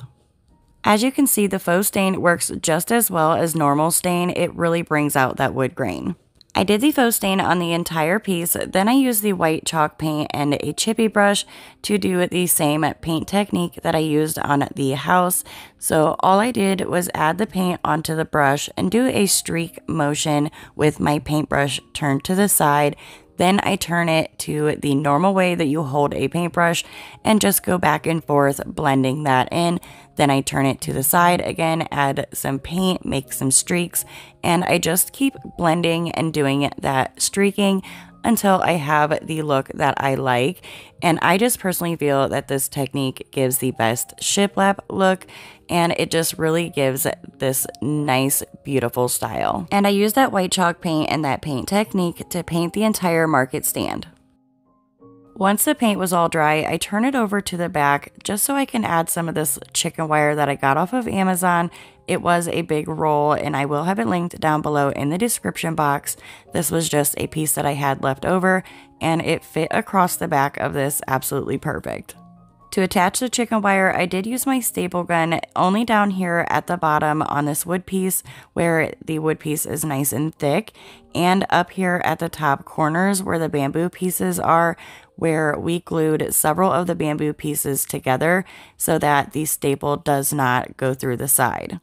As you can see, the faux stain works just as well as normal stain. It really brings out that wood grain. I did the faux stain on the entire piece, then I used the white chalk paint and a chippy brush to do the same paint technique that I used on the house. So all I did was add the paint onto the brush and do a streak motion with my paintbrush turned to the side. Then I turn it to the normal way that you hold a paintbrush and just go back and forth blending that in. Then I turn it to the side again, add some paint, make some streaks, and I just keep blending and doing that streaking until I have the look that I like. And I just personally feel that this technique gives the best shiplap look and it just really gives this nice, beautiful style. And I use that white chalk paint and that paint technique to paint the entire market stand. Once the paint was all dry, I turn it over to the back just so I can add some of this chicken wire that I got off of Amazon. It was a big roll and I will have it linked down below in the description box. This was just a piece that I had left over and it fit across the back of this absolutely perfect. To attach the chicken wire, I did use my staple gun only down here at the bottom on this wood piece where the wood piece is nice and thick and up here at the top corners where the bamboo pieces are where we glued several of the bamboo pieces together so that the staple does not go through the side.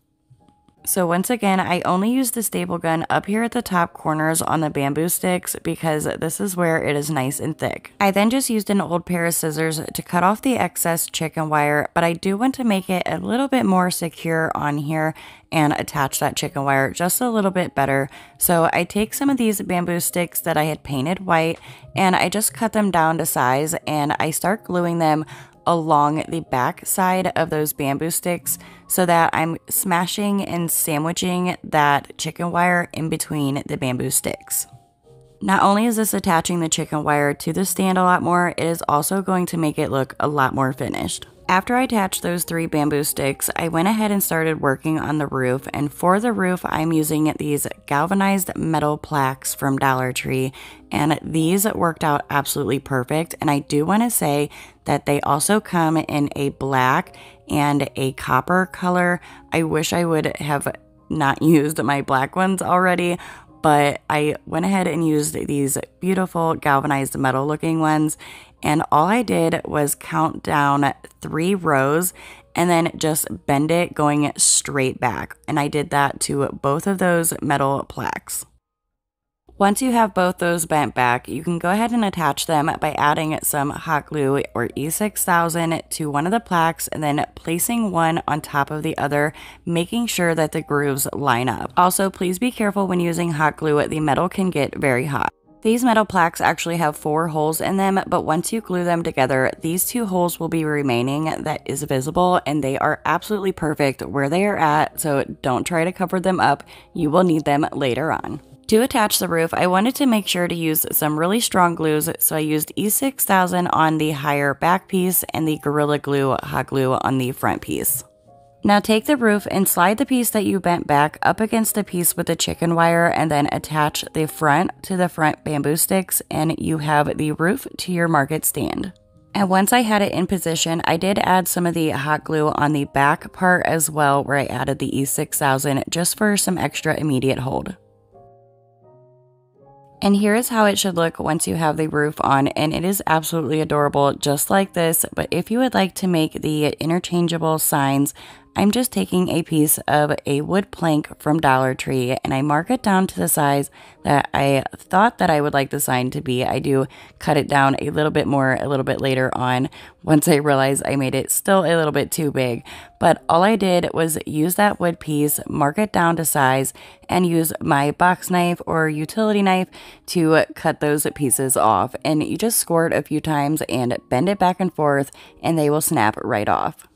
So once again, I only use the staple gun up here at the top corners on the bamboo sticks because this is where it is nice and thick. I then just used an old pair of scissors to cut off the excess chicken wire, but I do want to make it a little bit more secure on here and attach that chicken wire just a little bit better. So I take some of these bamboo sticks that I had painted white and I just cut them down to size and I start gluing them along the back side of those bamboo sticks so that I'm smashing and sandwiching that chicken wire in between the bamboo sticks. Not only is this attaching the chicken wire to the stand a lot more, it is also going to make it look a lot more finished. After I attached those three bamboo sticks, I went ahead and started working on the roof. And for the roof, I'm using these galvanized metal plaques from Dollar Tree. And these worked out absolutely perfect. And I do want to say that they also come in a black and a copper color. I wish I would have not used my black ones already, but I went ahead and used these beautiful galvanized metal looking ones and all I did was count down three rows and then just bend it going straight back. And I did that to both of those metal plaques. Once you have both those bent back, you can go ahead and attach them by adding some hot glue or E6000 to one of the plaques and then placing one on top of the other, making sure that the grooves line up. Also, please be careful when using hot glue, the metal can get very hot. These metal plaques actually have four holes in them, but once you glue them together, these two holes will be remaining that is visible and they are absolutely perfect where they are at, so don't try to cover them up. You will need them later on. To attach the roof, I wanted to make sure to use some really strong glues, so I used E6000 on the higher back piece and the Gorilla Glue hot glue on the front piece. Now take the roof and slide the piece that you bent back up against the piece with the chicken wire and then attach the front to the front bamboo sticks and you have the roof to your market stand. And once I had it in position, I did add some of the hot glue on the back part as well where I added the E6000 just for some extra immediate hold. And here is how it should look once you have the roof on and it is absolutely adorable just like this. But if you would like to make the interchangeable signs, I'm just taking a piece of a wood plank from Dollar Tree and I mark it down to the size that I thought that I would like the sign to be. I do cut it down a little bit more a little bit later on once I realized I made it still a little bit too big. But all I did was use that wood piece, mark it down to size, and use my box knife or utility knife to cut those pieces off. And you just score it a few times and bend it back and forth and they will snap right off.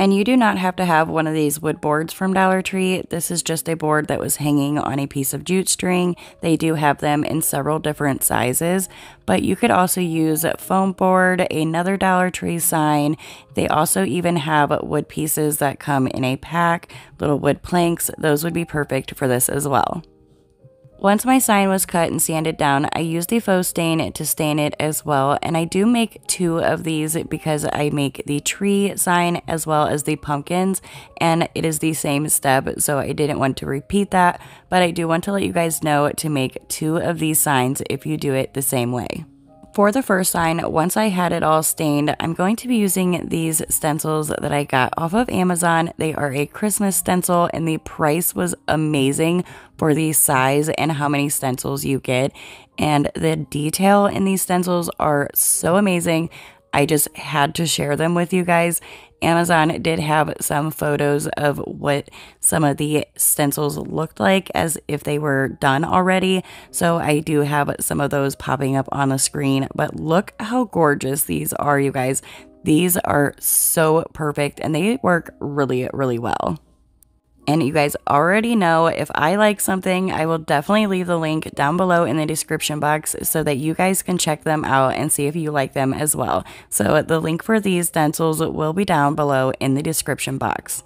And you do not have to have one of these wood boards from Dollar Tree. This is just a board that was hanging on a piece of jute string. They do have them in several different sizes, but you could also use foam board, another Dollar Tree sign. They also even have wood pieces that come in a pack, little wood planks. Those would be perfect for this as well. Once my sign was cut and sanded down, I used the faux stain to stain it as well. And I do make two of these because I make the tree sign as well as the pumpkins. And it is the same step, so I didn't want to repeat that. But I do want to let you guys know to make two of these signs if you do it the same way. For the first sign, once I had it all stained, I'm going to be using these stencils that I got off of Amazon. They are a Christmas stencil and the price was amazing for the size and how many stencils you get. And the detail in these stencils are so amazing. I just had to share them with you guys. Amazon did have some photos of what some of the stencils looked like as if they were done already. So I do have some of those popping up on the screen. But look how gorgeous these are, you guys. These are so perfect and they work really, really well. And you guys already know if I like something, I will definitely leave the link down below in the description box so that you guys can check them out and see if you like them as well. So the link for these stencils will be down below in the description box.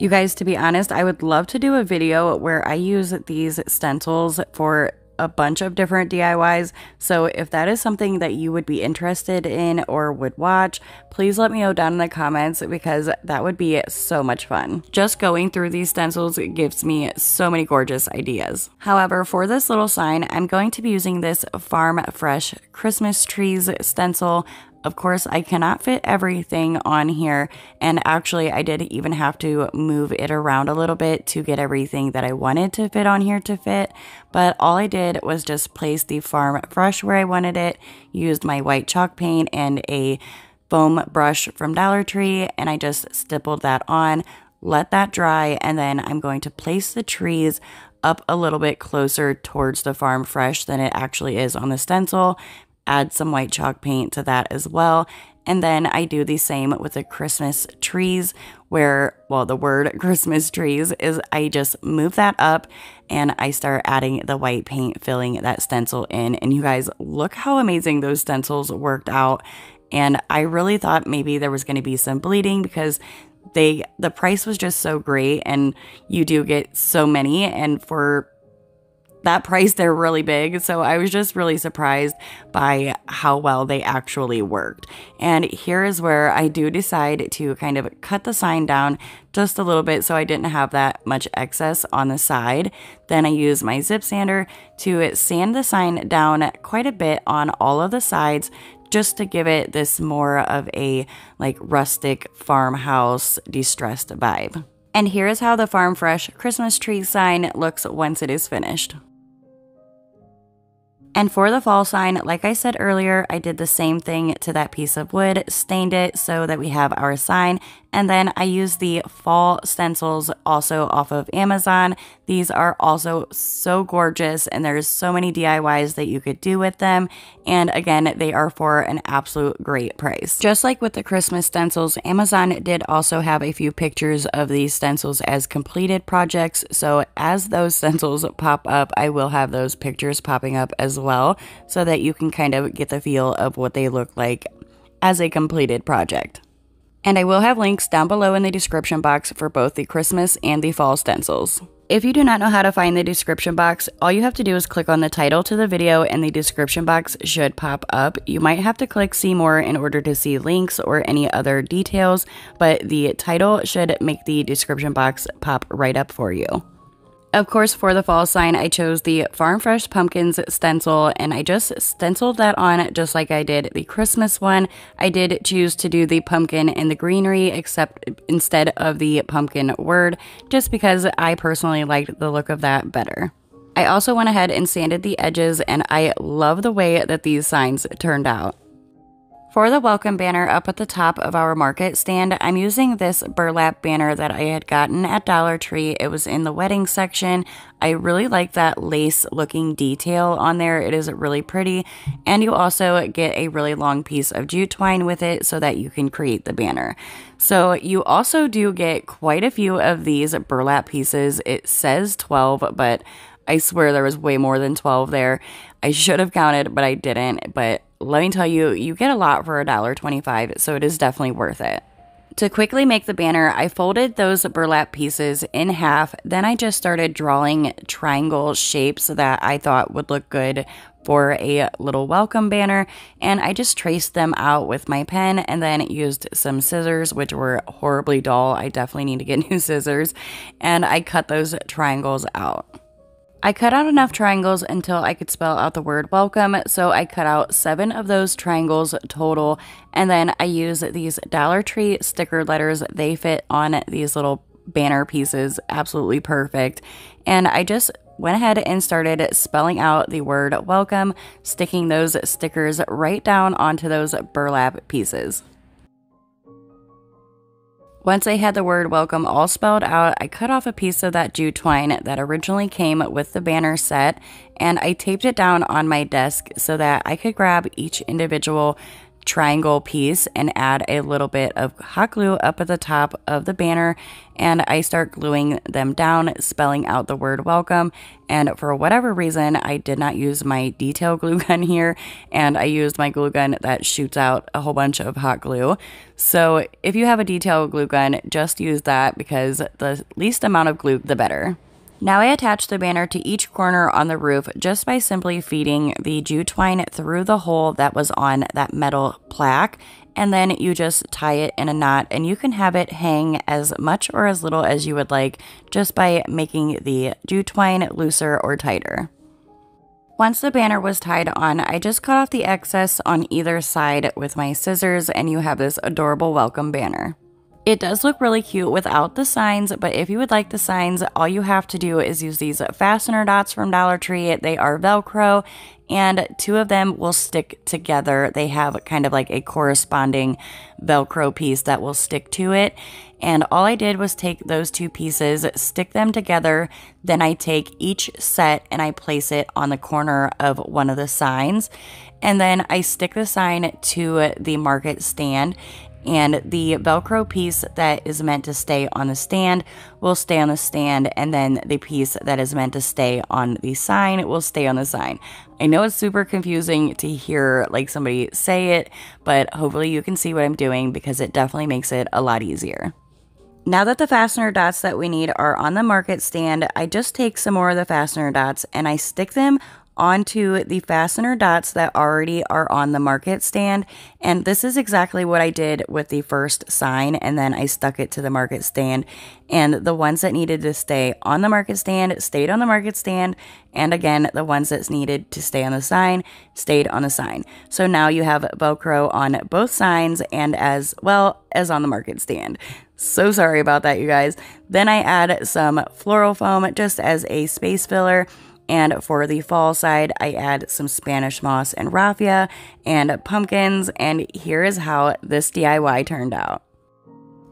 You guys, to be honest, I would love to do a video where I use these stencils for a bunch of different DIYs. So if that is something that you would be interested in or would watch, please let me know down in the comments because that would be so much fun. Just going through these stencils gives me so many gorgeous ideas. However, for this little sign, I'm going to be using this Farm Fresh Christmas Trees stencil. Of course, I cannot fit everything on here, and actually, I did even have to move it around a little bit to get everything that I wanted to fit on here to fit. But all I did was just place the Farm Fresh where I wanted it, used my white chalk paint and a foam brush from Dollar Tree, and I just stippled that on, let that dry, and then I'm going to place the trees up a little bit closer towards the Farm Fresh than it actually is on the stencil add some white chalk paint to that as well. And then I do the same with the Christmas trees, where, well, the word Christmas trees is I just move that up and I start adding the white paint, filling that stencil in. And you guys, look how amazing those stencils worked out. And I really thought maybe there was going to be some bleeding because they the price was just so great and you do get so many and for that price they're really big. So i was just really surprised by how well they actually worked. And here is where i do decide to kind of cut the sign down just a little bit so i didn't have that much excess on the side. Then i use my zip sander to sand the sign down quite a bit on all of the sides just to give it this more of a like rustic farmhouse distressed vibe. And here is how the Farm Fresh Christmas tree sign looks once it is finished. And for the fall sign, like I said earlier, I did the same thing to that piece of wood, stained it so that we have our sign, and then I use the fall stencils also off of Amazon. These are also so gorgeous and there's so many DIYs that you could do with them. And again, they are for an absolute great price. Just like with the Christmas stencils, Amazon did also have a few pictures of these stencils as completed projects. So as those stencils pop up, I will have those pictures popping up as well so that you can kind of get the feel of what they look like as a completed project. And I will have links down below in the description box for both the Christmas and the fall stencils. If you do not know how to find the description box, all you have to do is click on the title to the video and the description box should pop up. You might have to click see more in order to see links or any other details, but the title should make the description box pop right up for you. Of course, for the fall sign, I chose the Farm Fresh Pumpkins stencil and I just stenciled that on just like I did the Christmas one. I did choose to do the pumpkin and the greenery except instead of the pumpkin word just because I personally liked the look of that better. I also went ahead and sanded the edges and I love the way that these signs turned out. For the welcome banner up at the top of our market stand, I'm using this burlap banner that I had gotten at Dollar Tree. It was in the wedding section. I really like that lace looking detail on there. It is really pretty. And you also get a really long piece of jute twine with it so that you can create the banner. So you also do get quite a few of these burlap pieces. It says 12, but I swear there was way more than 12 there. I should have counted, but I didn't. But let me tell you, you get a lot for $1.25, so it is definitely worth it. To quickly make the banner, I folded those burlap pieces in half. Then I just started drawing triangle shapes that I thought would look good for a little welcome banner. And I just traced them out with my pen and then used some scissors, which were horribly dull. I definitely need to get new scissors. And I cut those triangles out. I cut out enough triangles until I could spell out the word welcome, so I cut out seven of those triangles total, and then I use these Dollar Tree sticker letters. They fit on these little banner pieces absolutely perfect. And I just went ahead and started spelling out the word welcome, sticking those stickers right down onto those burlap pieces. Once I had the word welcome all spelled out, I cut off a piece of that jute twine that originally came with the banner set and I taped it down on my desk so that I could grab each individual triangle piece and add a little bit of hot glue up at the top of the banner and I start gluing them down spelling out the word welcome. And for whatever reason I did not use my detail glue gun here and I used my glue gun that shoots out a whole bunch of hot glue. So if you have a detail glue gun just use that because the least amount of glue the better now I attach the banner to each corner on the roof just by simply feeding the jute twine through the hole that was on that metal plaque and then you just tie it in a knot and you can have it hang as much or as little as you would like just by making the jute twine looser or tighter. Once the banner was tied on, I just cut off the excess on either side with my scissors and you have this adorable welcome banner. It does look really cute without the signs, but if you would like the signs, all you have to do is use these fastener dots from Dollar Tree. They are Velcro, and two of them will stick together. They have kind of like a corresponding Velcro piece that will stick to it. And all I did was take those two pieces, stick them together, then I take each set and I place it on the corner of one of the signs. And then I stick the sign to the market stand and the velcro piece that is meant to stay on the stand will stay on the stand and then the piece that is meant to stay on the sign will stay on the sign. I know it's super confusing to hear like somebody say it but hopefully you can see what i'm doing because it definitely makes it a lot easier. Now that the fastener dots that we need are on the market stand, I just take some more of the fastener dots and I stick them onto the fastener dots that already are on the market stand. And this is exactly what I did with the first sign. And then I stuck it to the market stand. And the ones that needed to stay on the market stand stayed on the market stand. And again, the ones that needed to stay on the sign stayed on the sign. So now you have Velcro on both signs and as well as on the market stand. So sorry about that, you guys. Then I add some floral foam just as a space filler And for the fall side, I add some Spanish moss and raffia and pumpkins. And here is how this DIY turned out.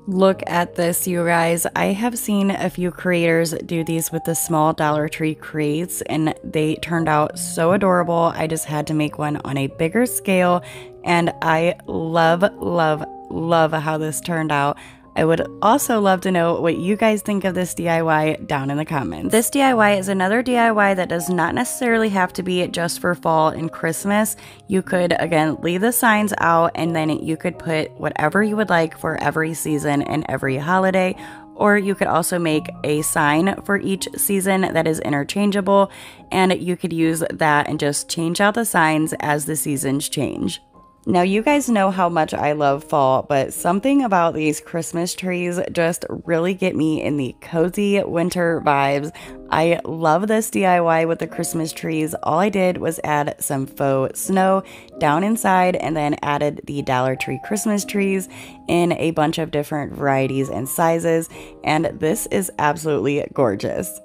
Look at this, you guys. I have seen a few creators do these with the small Dollar Tree crates, and they turned out so adorable. I just had to make one on a bigger scale, and I love, love, love how this turned out. I would also love to know what you guys think of this DIY down in the comments. This DIY is another DIY that does not necessarily have to be just for fall and Christmas. You could, again, leave the signs out and then you could put whatever you would like for every season and every holiday. Or you could also make a sign for each season that is interchangeable, and you could use that and just change out the signs as the seasons change. Now, you guys know how much I love fall, but something about these Christmas trees just really get me in the cozy winter vibes. I love this DIY with the Christmas trees. All I did was add some faux snow down inside and then added the Dollar Tree Christmas trees in a bunch of different varieties and sizes, and this is absolutely gorgeous.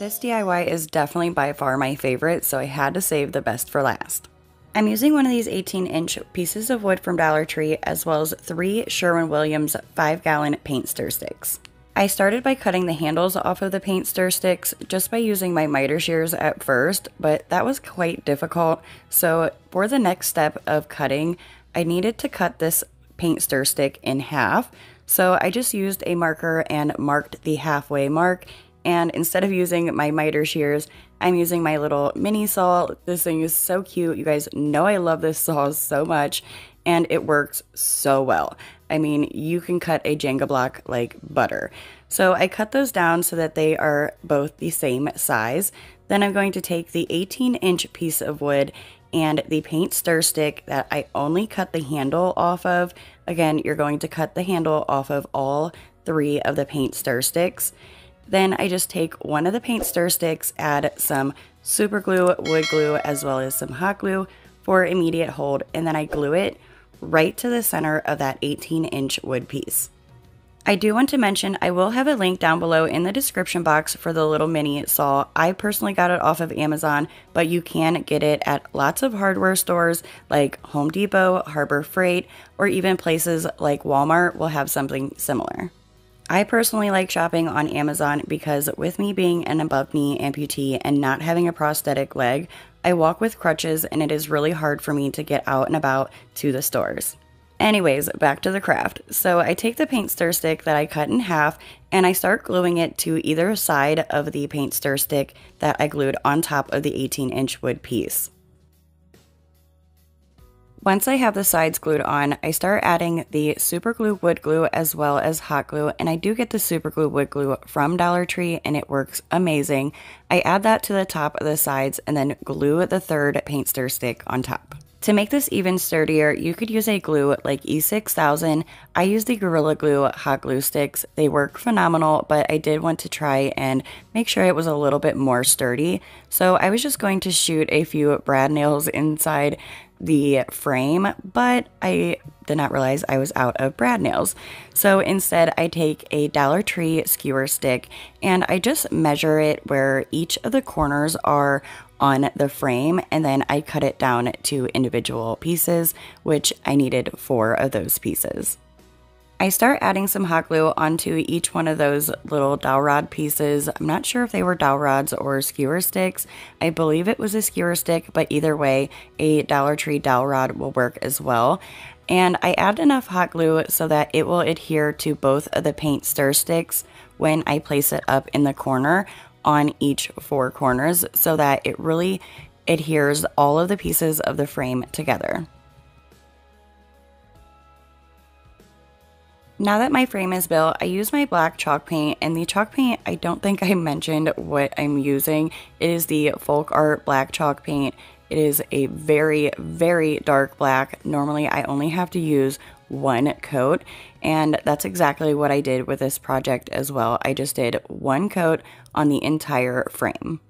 This DIY is definitely by far my favorite, so I had to save the best for last. I'm using one of these 18 inch pieces of wood from Dollar Tree as well as three Sherwin-Williams 5 gallon paint stir sticks. I started by cutting the handles off of the paint stir sticks just by using my miter shears at first, but that was quite difficult. So for the next step of cutting, I needed to cut this paint stir stick in half. So I just used a marker and marked the halfway mark and instead of using my miter shears, I'm using my little mini saw. This thing is so cute. You guys know I love this saw so much and it works so well. I mean, you can cut a Jenga block like butter. So I cut those down so that they are both the same size. Then I'm going to take the 18 inch piece of wood and the paint stir stick that I only cut the handle off of. Again, you're going to cut the handle off of all three of the paint stir sticks. Then I just take one of the paint stir sticks, add some super glue, wood glue, as well as some hot glue for immediate hold, and then I glue it right to the center of that 18 inch wood piece. I do want to mention I will have a link down below in the description box for the little mini saw. I personally got it off of Amazon, but you can get it at lots of hardware stores like Home Depot, Harbor Freight, or even places like Walmart will have something similar. I personally like shopping on Amazon because with me being an above knee amputee and not having a prosthetic leg, I walk with crutches and it is really hard for me to get out and about to the stores. Anyways, back to the craft. So I take the paint stir stick that I cut in half and I start gluing it to either side of the paint stir stick that I glued on top of the 18 inch wood piece. Once I have the sides glued on, I start adding the super glue wood glue as well as hot glue, and I do get the super glue wood glue from Dollar Tree and it works amazing. I add that to the top of the sides and then glue the third paint stir stick on top. To make this even sturdier, you could use a glue like E6000. I use the Gorilla Glue hot glue sticks. They work phenomenal, but I did want to try and make sure it was a little bit more sturdy. So I was just going to shoot a few brad nails inside the frame, but I did not realize I was out of brad nails. So instead, I take a Dollar Tree skewer stick and I just measure it where each of the corners are on the frame and then I cut it down to individual pieces, which I needed four of those pieces. I start adding some hot glue onto each one of those little dowel rod pieces. I'm not sure if they were dowel rods or skewer sticks. I believe it was a skewer stick, but either way, a Dollar Tree dowel rod will work as well. And I add enough hot glue so that it will adhere to both of the paint stir sticks when I place it up in the corner on each four corners so that it really adheres all of the pieces of the frame together. Now that my frame is built, I use my black chalk paint and the chalk paint, I don't think I mentioned what I'm using. It is the Folk Art Black Chalk Paint. It is a very, very dark black. Normally I only have to use one coat and that's exactly what I did with this project as well. I just did one coat on the entire frame.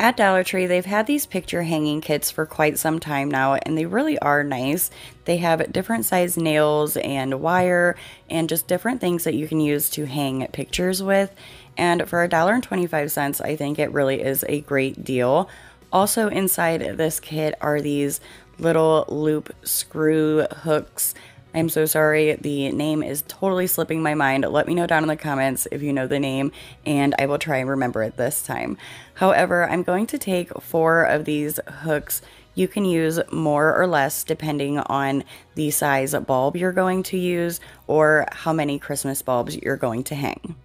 At Dollar Tree, they've had these picture hanging kits for quite some time now, and they really are nice. They have different size nails and wire and just different things that you can use to hang pictures with. And for $1.25, I think it really is a great deal. Also inside this kit are these little loop screw hooks I'm so sorry. The name is totally slipping my mind. Let me know down in the comments if you know the name, and I will try and remember it this time. However, I'm going to take four of these hooks. You can use more or less depending on the size bulb you're going to use or how many Christmas bulbs you're going to hang.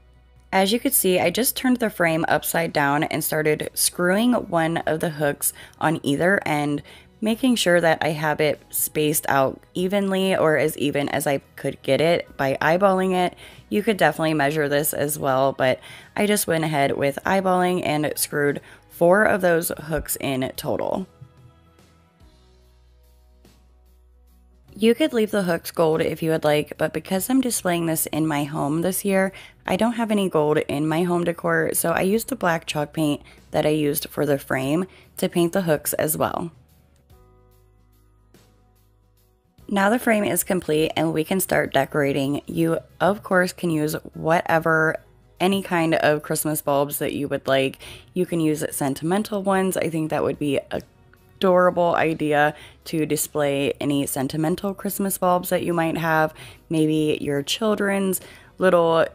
As you could see, I just turned the frame upside down and started screwing one of the hooks on either end making sure that I have it spaced out evenly or as even as I could get it by eyeballing it. You could definitely measure this as well, but I just went ahead with eyeballing and screwed four of those hooks in total. You could leave the hooks gold if you would like, but because I'm displaying this in my home this year, I don't have any gold in my home decor, so I used the black chalk paint that I used for the frame to paint the hooks as well. Now the frame is complete and we can start decorating. You, of course, can use whatever, any kind of Christmas bulbs that you would like. You can use sentimental ones. I think that would be a adorable idea to display any sentimental Christmas bulbs that you might have. Maybe your children's little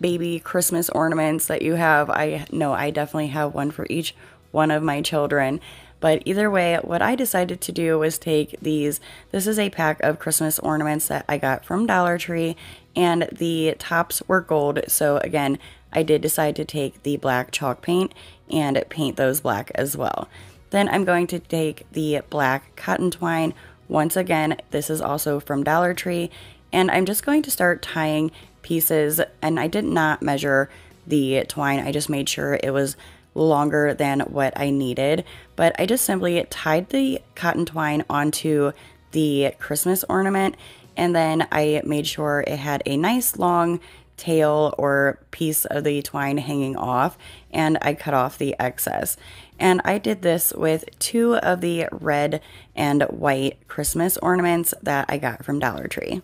baby Christmas ornaments that you have. I know I definitely have one for each one of my children. But either way, what I decided to do was take these. This is a pack of Christmas ornaments that I got from Dollar Tree, and the tops were gold. So again, I did decide to take the black chalk paint and paint those black as well. Then I'm going to take the black cotton twine. Once again, this is also from Dollar Tree, and I'm just going to start tying pieces. And I did not measure the twine, I just made sure it was longer than what I needed, but I just simply tied the cotton twine onto the Christmas ornament and then I made sure it had a nice long tail or piece of the twine hanging off and I cut off the excess. And I did this with two of the red and white Christmas ornaments that I got from Dollar Tree.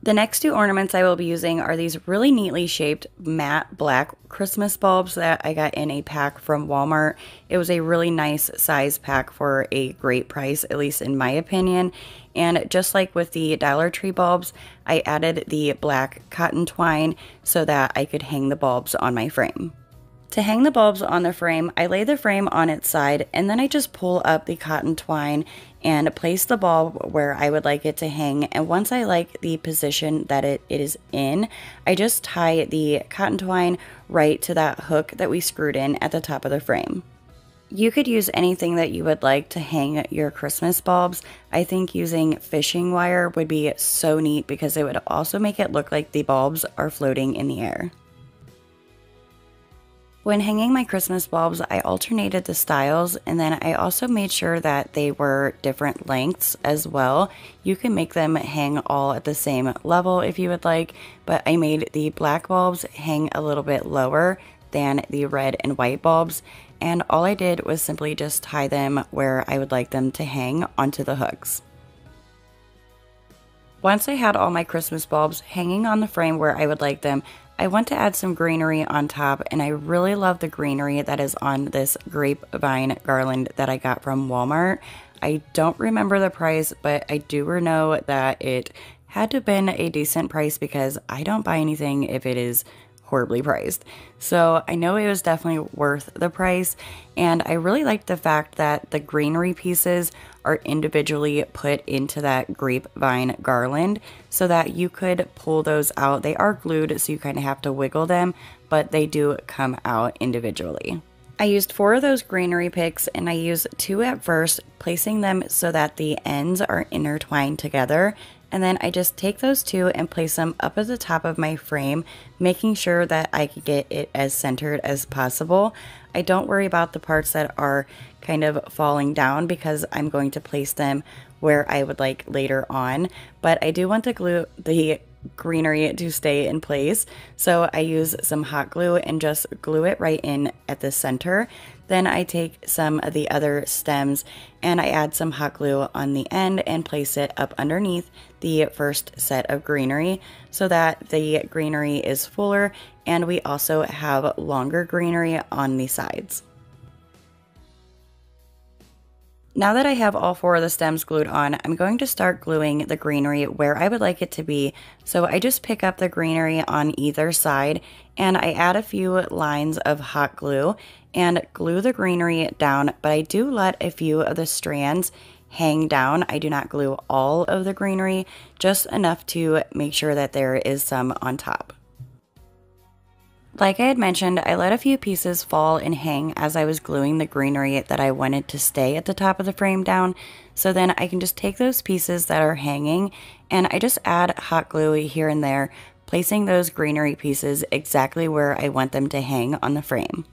The next two ornaments I will be using are these really neatly shaped matte black Christmas bulbs that I got in a pack from Walmart. It was a really nice size pack for a great price, at least in my opinion. And just like with the Dollar Tree bulbs, I added the black cotton twine so that I could hang the bulbs on my frame. To hang the bulbs on the frame, I lay the frame on its side and then I just pull up the cotton twine and place the bulb where I would like it to hang. And once I like the position that it is in, I just tie the cotton twine right to that hook that we screwed in at the top of the frame. You could use anything that you would like to hang your Christmas bulbs. I think using fishing wire would be so neat because it would also make it look like the bulbs are floating in the air. When hanging my Christmas bulbs, I alternated the styles and then I also made sure that they were different lengths as well. You can make them hang all at the same level if you would like, but I made the black bulbs hang a little bit lower than the red and white bulbs and all I did was simply just tie them where I would like them to hang onto the hooks. Once I had all my Christmas bulbs hanging on the frame where I would like them, I want to add some greenery on top and I really love the greenery that is on this grapevine garland that I got from Walmart. I don't remember the price, but I do know that it had to have been a decent price because I don't buy anything if it is horribly priced. So I know it was definitely worth the price. And I really liked the fact that the greenery pieces are individually put into that grapevine garland so that you could pull those out. They are glued, so you kind of have to wiggle them, but they do come out individually. I used four of those greenery picks and I used two at first, placing them so that the ends are intertwined together and then I just take those two and place them up at the top of my frame, making sure that I can get it as centered as possible. I don't worry about the parts that are kind of falling down because I'm going to place them where I would like later on. But I do want to glue the greenery to stay in place. So I use some hot glue and just glue it right in at the center. Then I take some of the other stems and I add some hot glue on the end and place it up underneath the first set of greenery so that the greenery is fuller and we also have longer greenery on the sides. Now that I have all four of the stems glued on, I'm going to start gluing the greenery where I would like it to be. So I just pick up the greenery on either side and I add a few lines of hot glue and glue the greenery down, but I do let a few of the strands hang down. I do not glue all of the greenery, just enough to make sure that there is some on top. Like I had mentioned, I let a few pieces fall and hang as I was gluing the greenery that I wanted to stay at the top of the frame down. So then I can just take those pieces that are hanging and I just add hot glue here and there, placing those greenery pieces exactly where I want them to hang on the frame.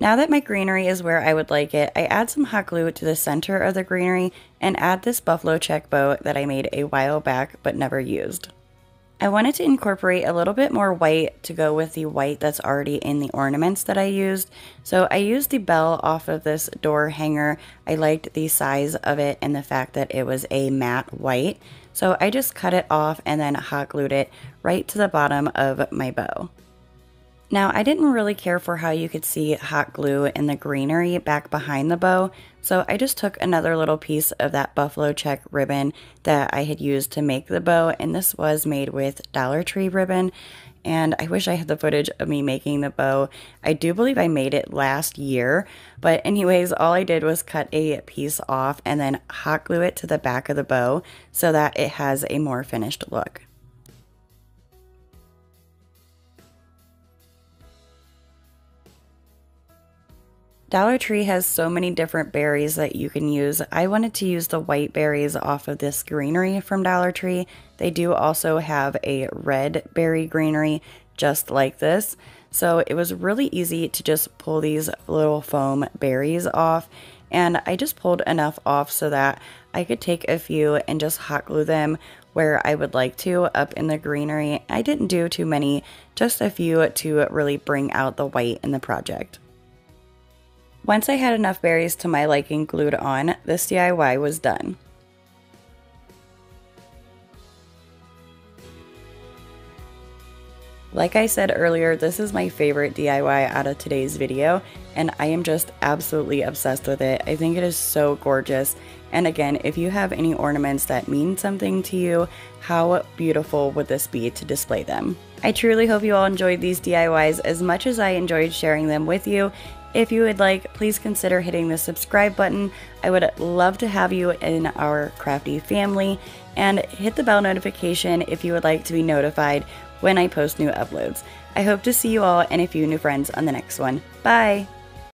Now that my greenery is where I would like it, I add some hot glue to the center of the greenery and add this buffalo check bow that I made a while back but never used. I wanted to incorporate a little bit more white to go with the white that's already in the ornaments that I used. So I used the bell off of this door hanger. I liked the size of it and the fact that it was a matte white. So I just cut it off and then hot glued it right to the bottom of my bow. Now, I didn't really care for how you could see hot glue in the greenery back behind the bow, so I just took another little piece of that buffalo check ribbon that I had used to make the bow, and this was made with Dollar Tree ribbon. And I wish I had the footage of me making the bow. I do believe I made it last year, but anyways, all I did was cut a piece off and then hot glue it to the back of the bow so that it has a more finished look. Dollar Tree has so many different berries that you can use. I wanted to use the white berries off of this greenery from Dollar Tree. They do also have a red berry greenery just like this. So it was really easy to just pull these little foam berries off. And I just pulled enough off so that I could take a few and just hot glue them where I would like to up in the greenery. I didn't do too many, just a few to really bring out the white in the project. Once I had enough berries to my liking glued on, this DIY was done. Like I said earlier, this is my favorite DIY out of today's video, and I am just absolutely obsessed with it. I think it is so gorgeous. And again, if you have any ornaments that mean something to you, how beautiful would this be to display them? I truly hope you all enjoyed these DIYs as much as I enjoyed sharing them with you, if you would like, please consider hitting the subscribe button. I would love to have you in our crafty family and hit the bell notification if you would like to be notified when I post new uploads. I hope to see you all and a few new friends on the next one. Bye!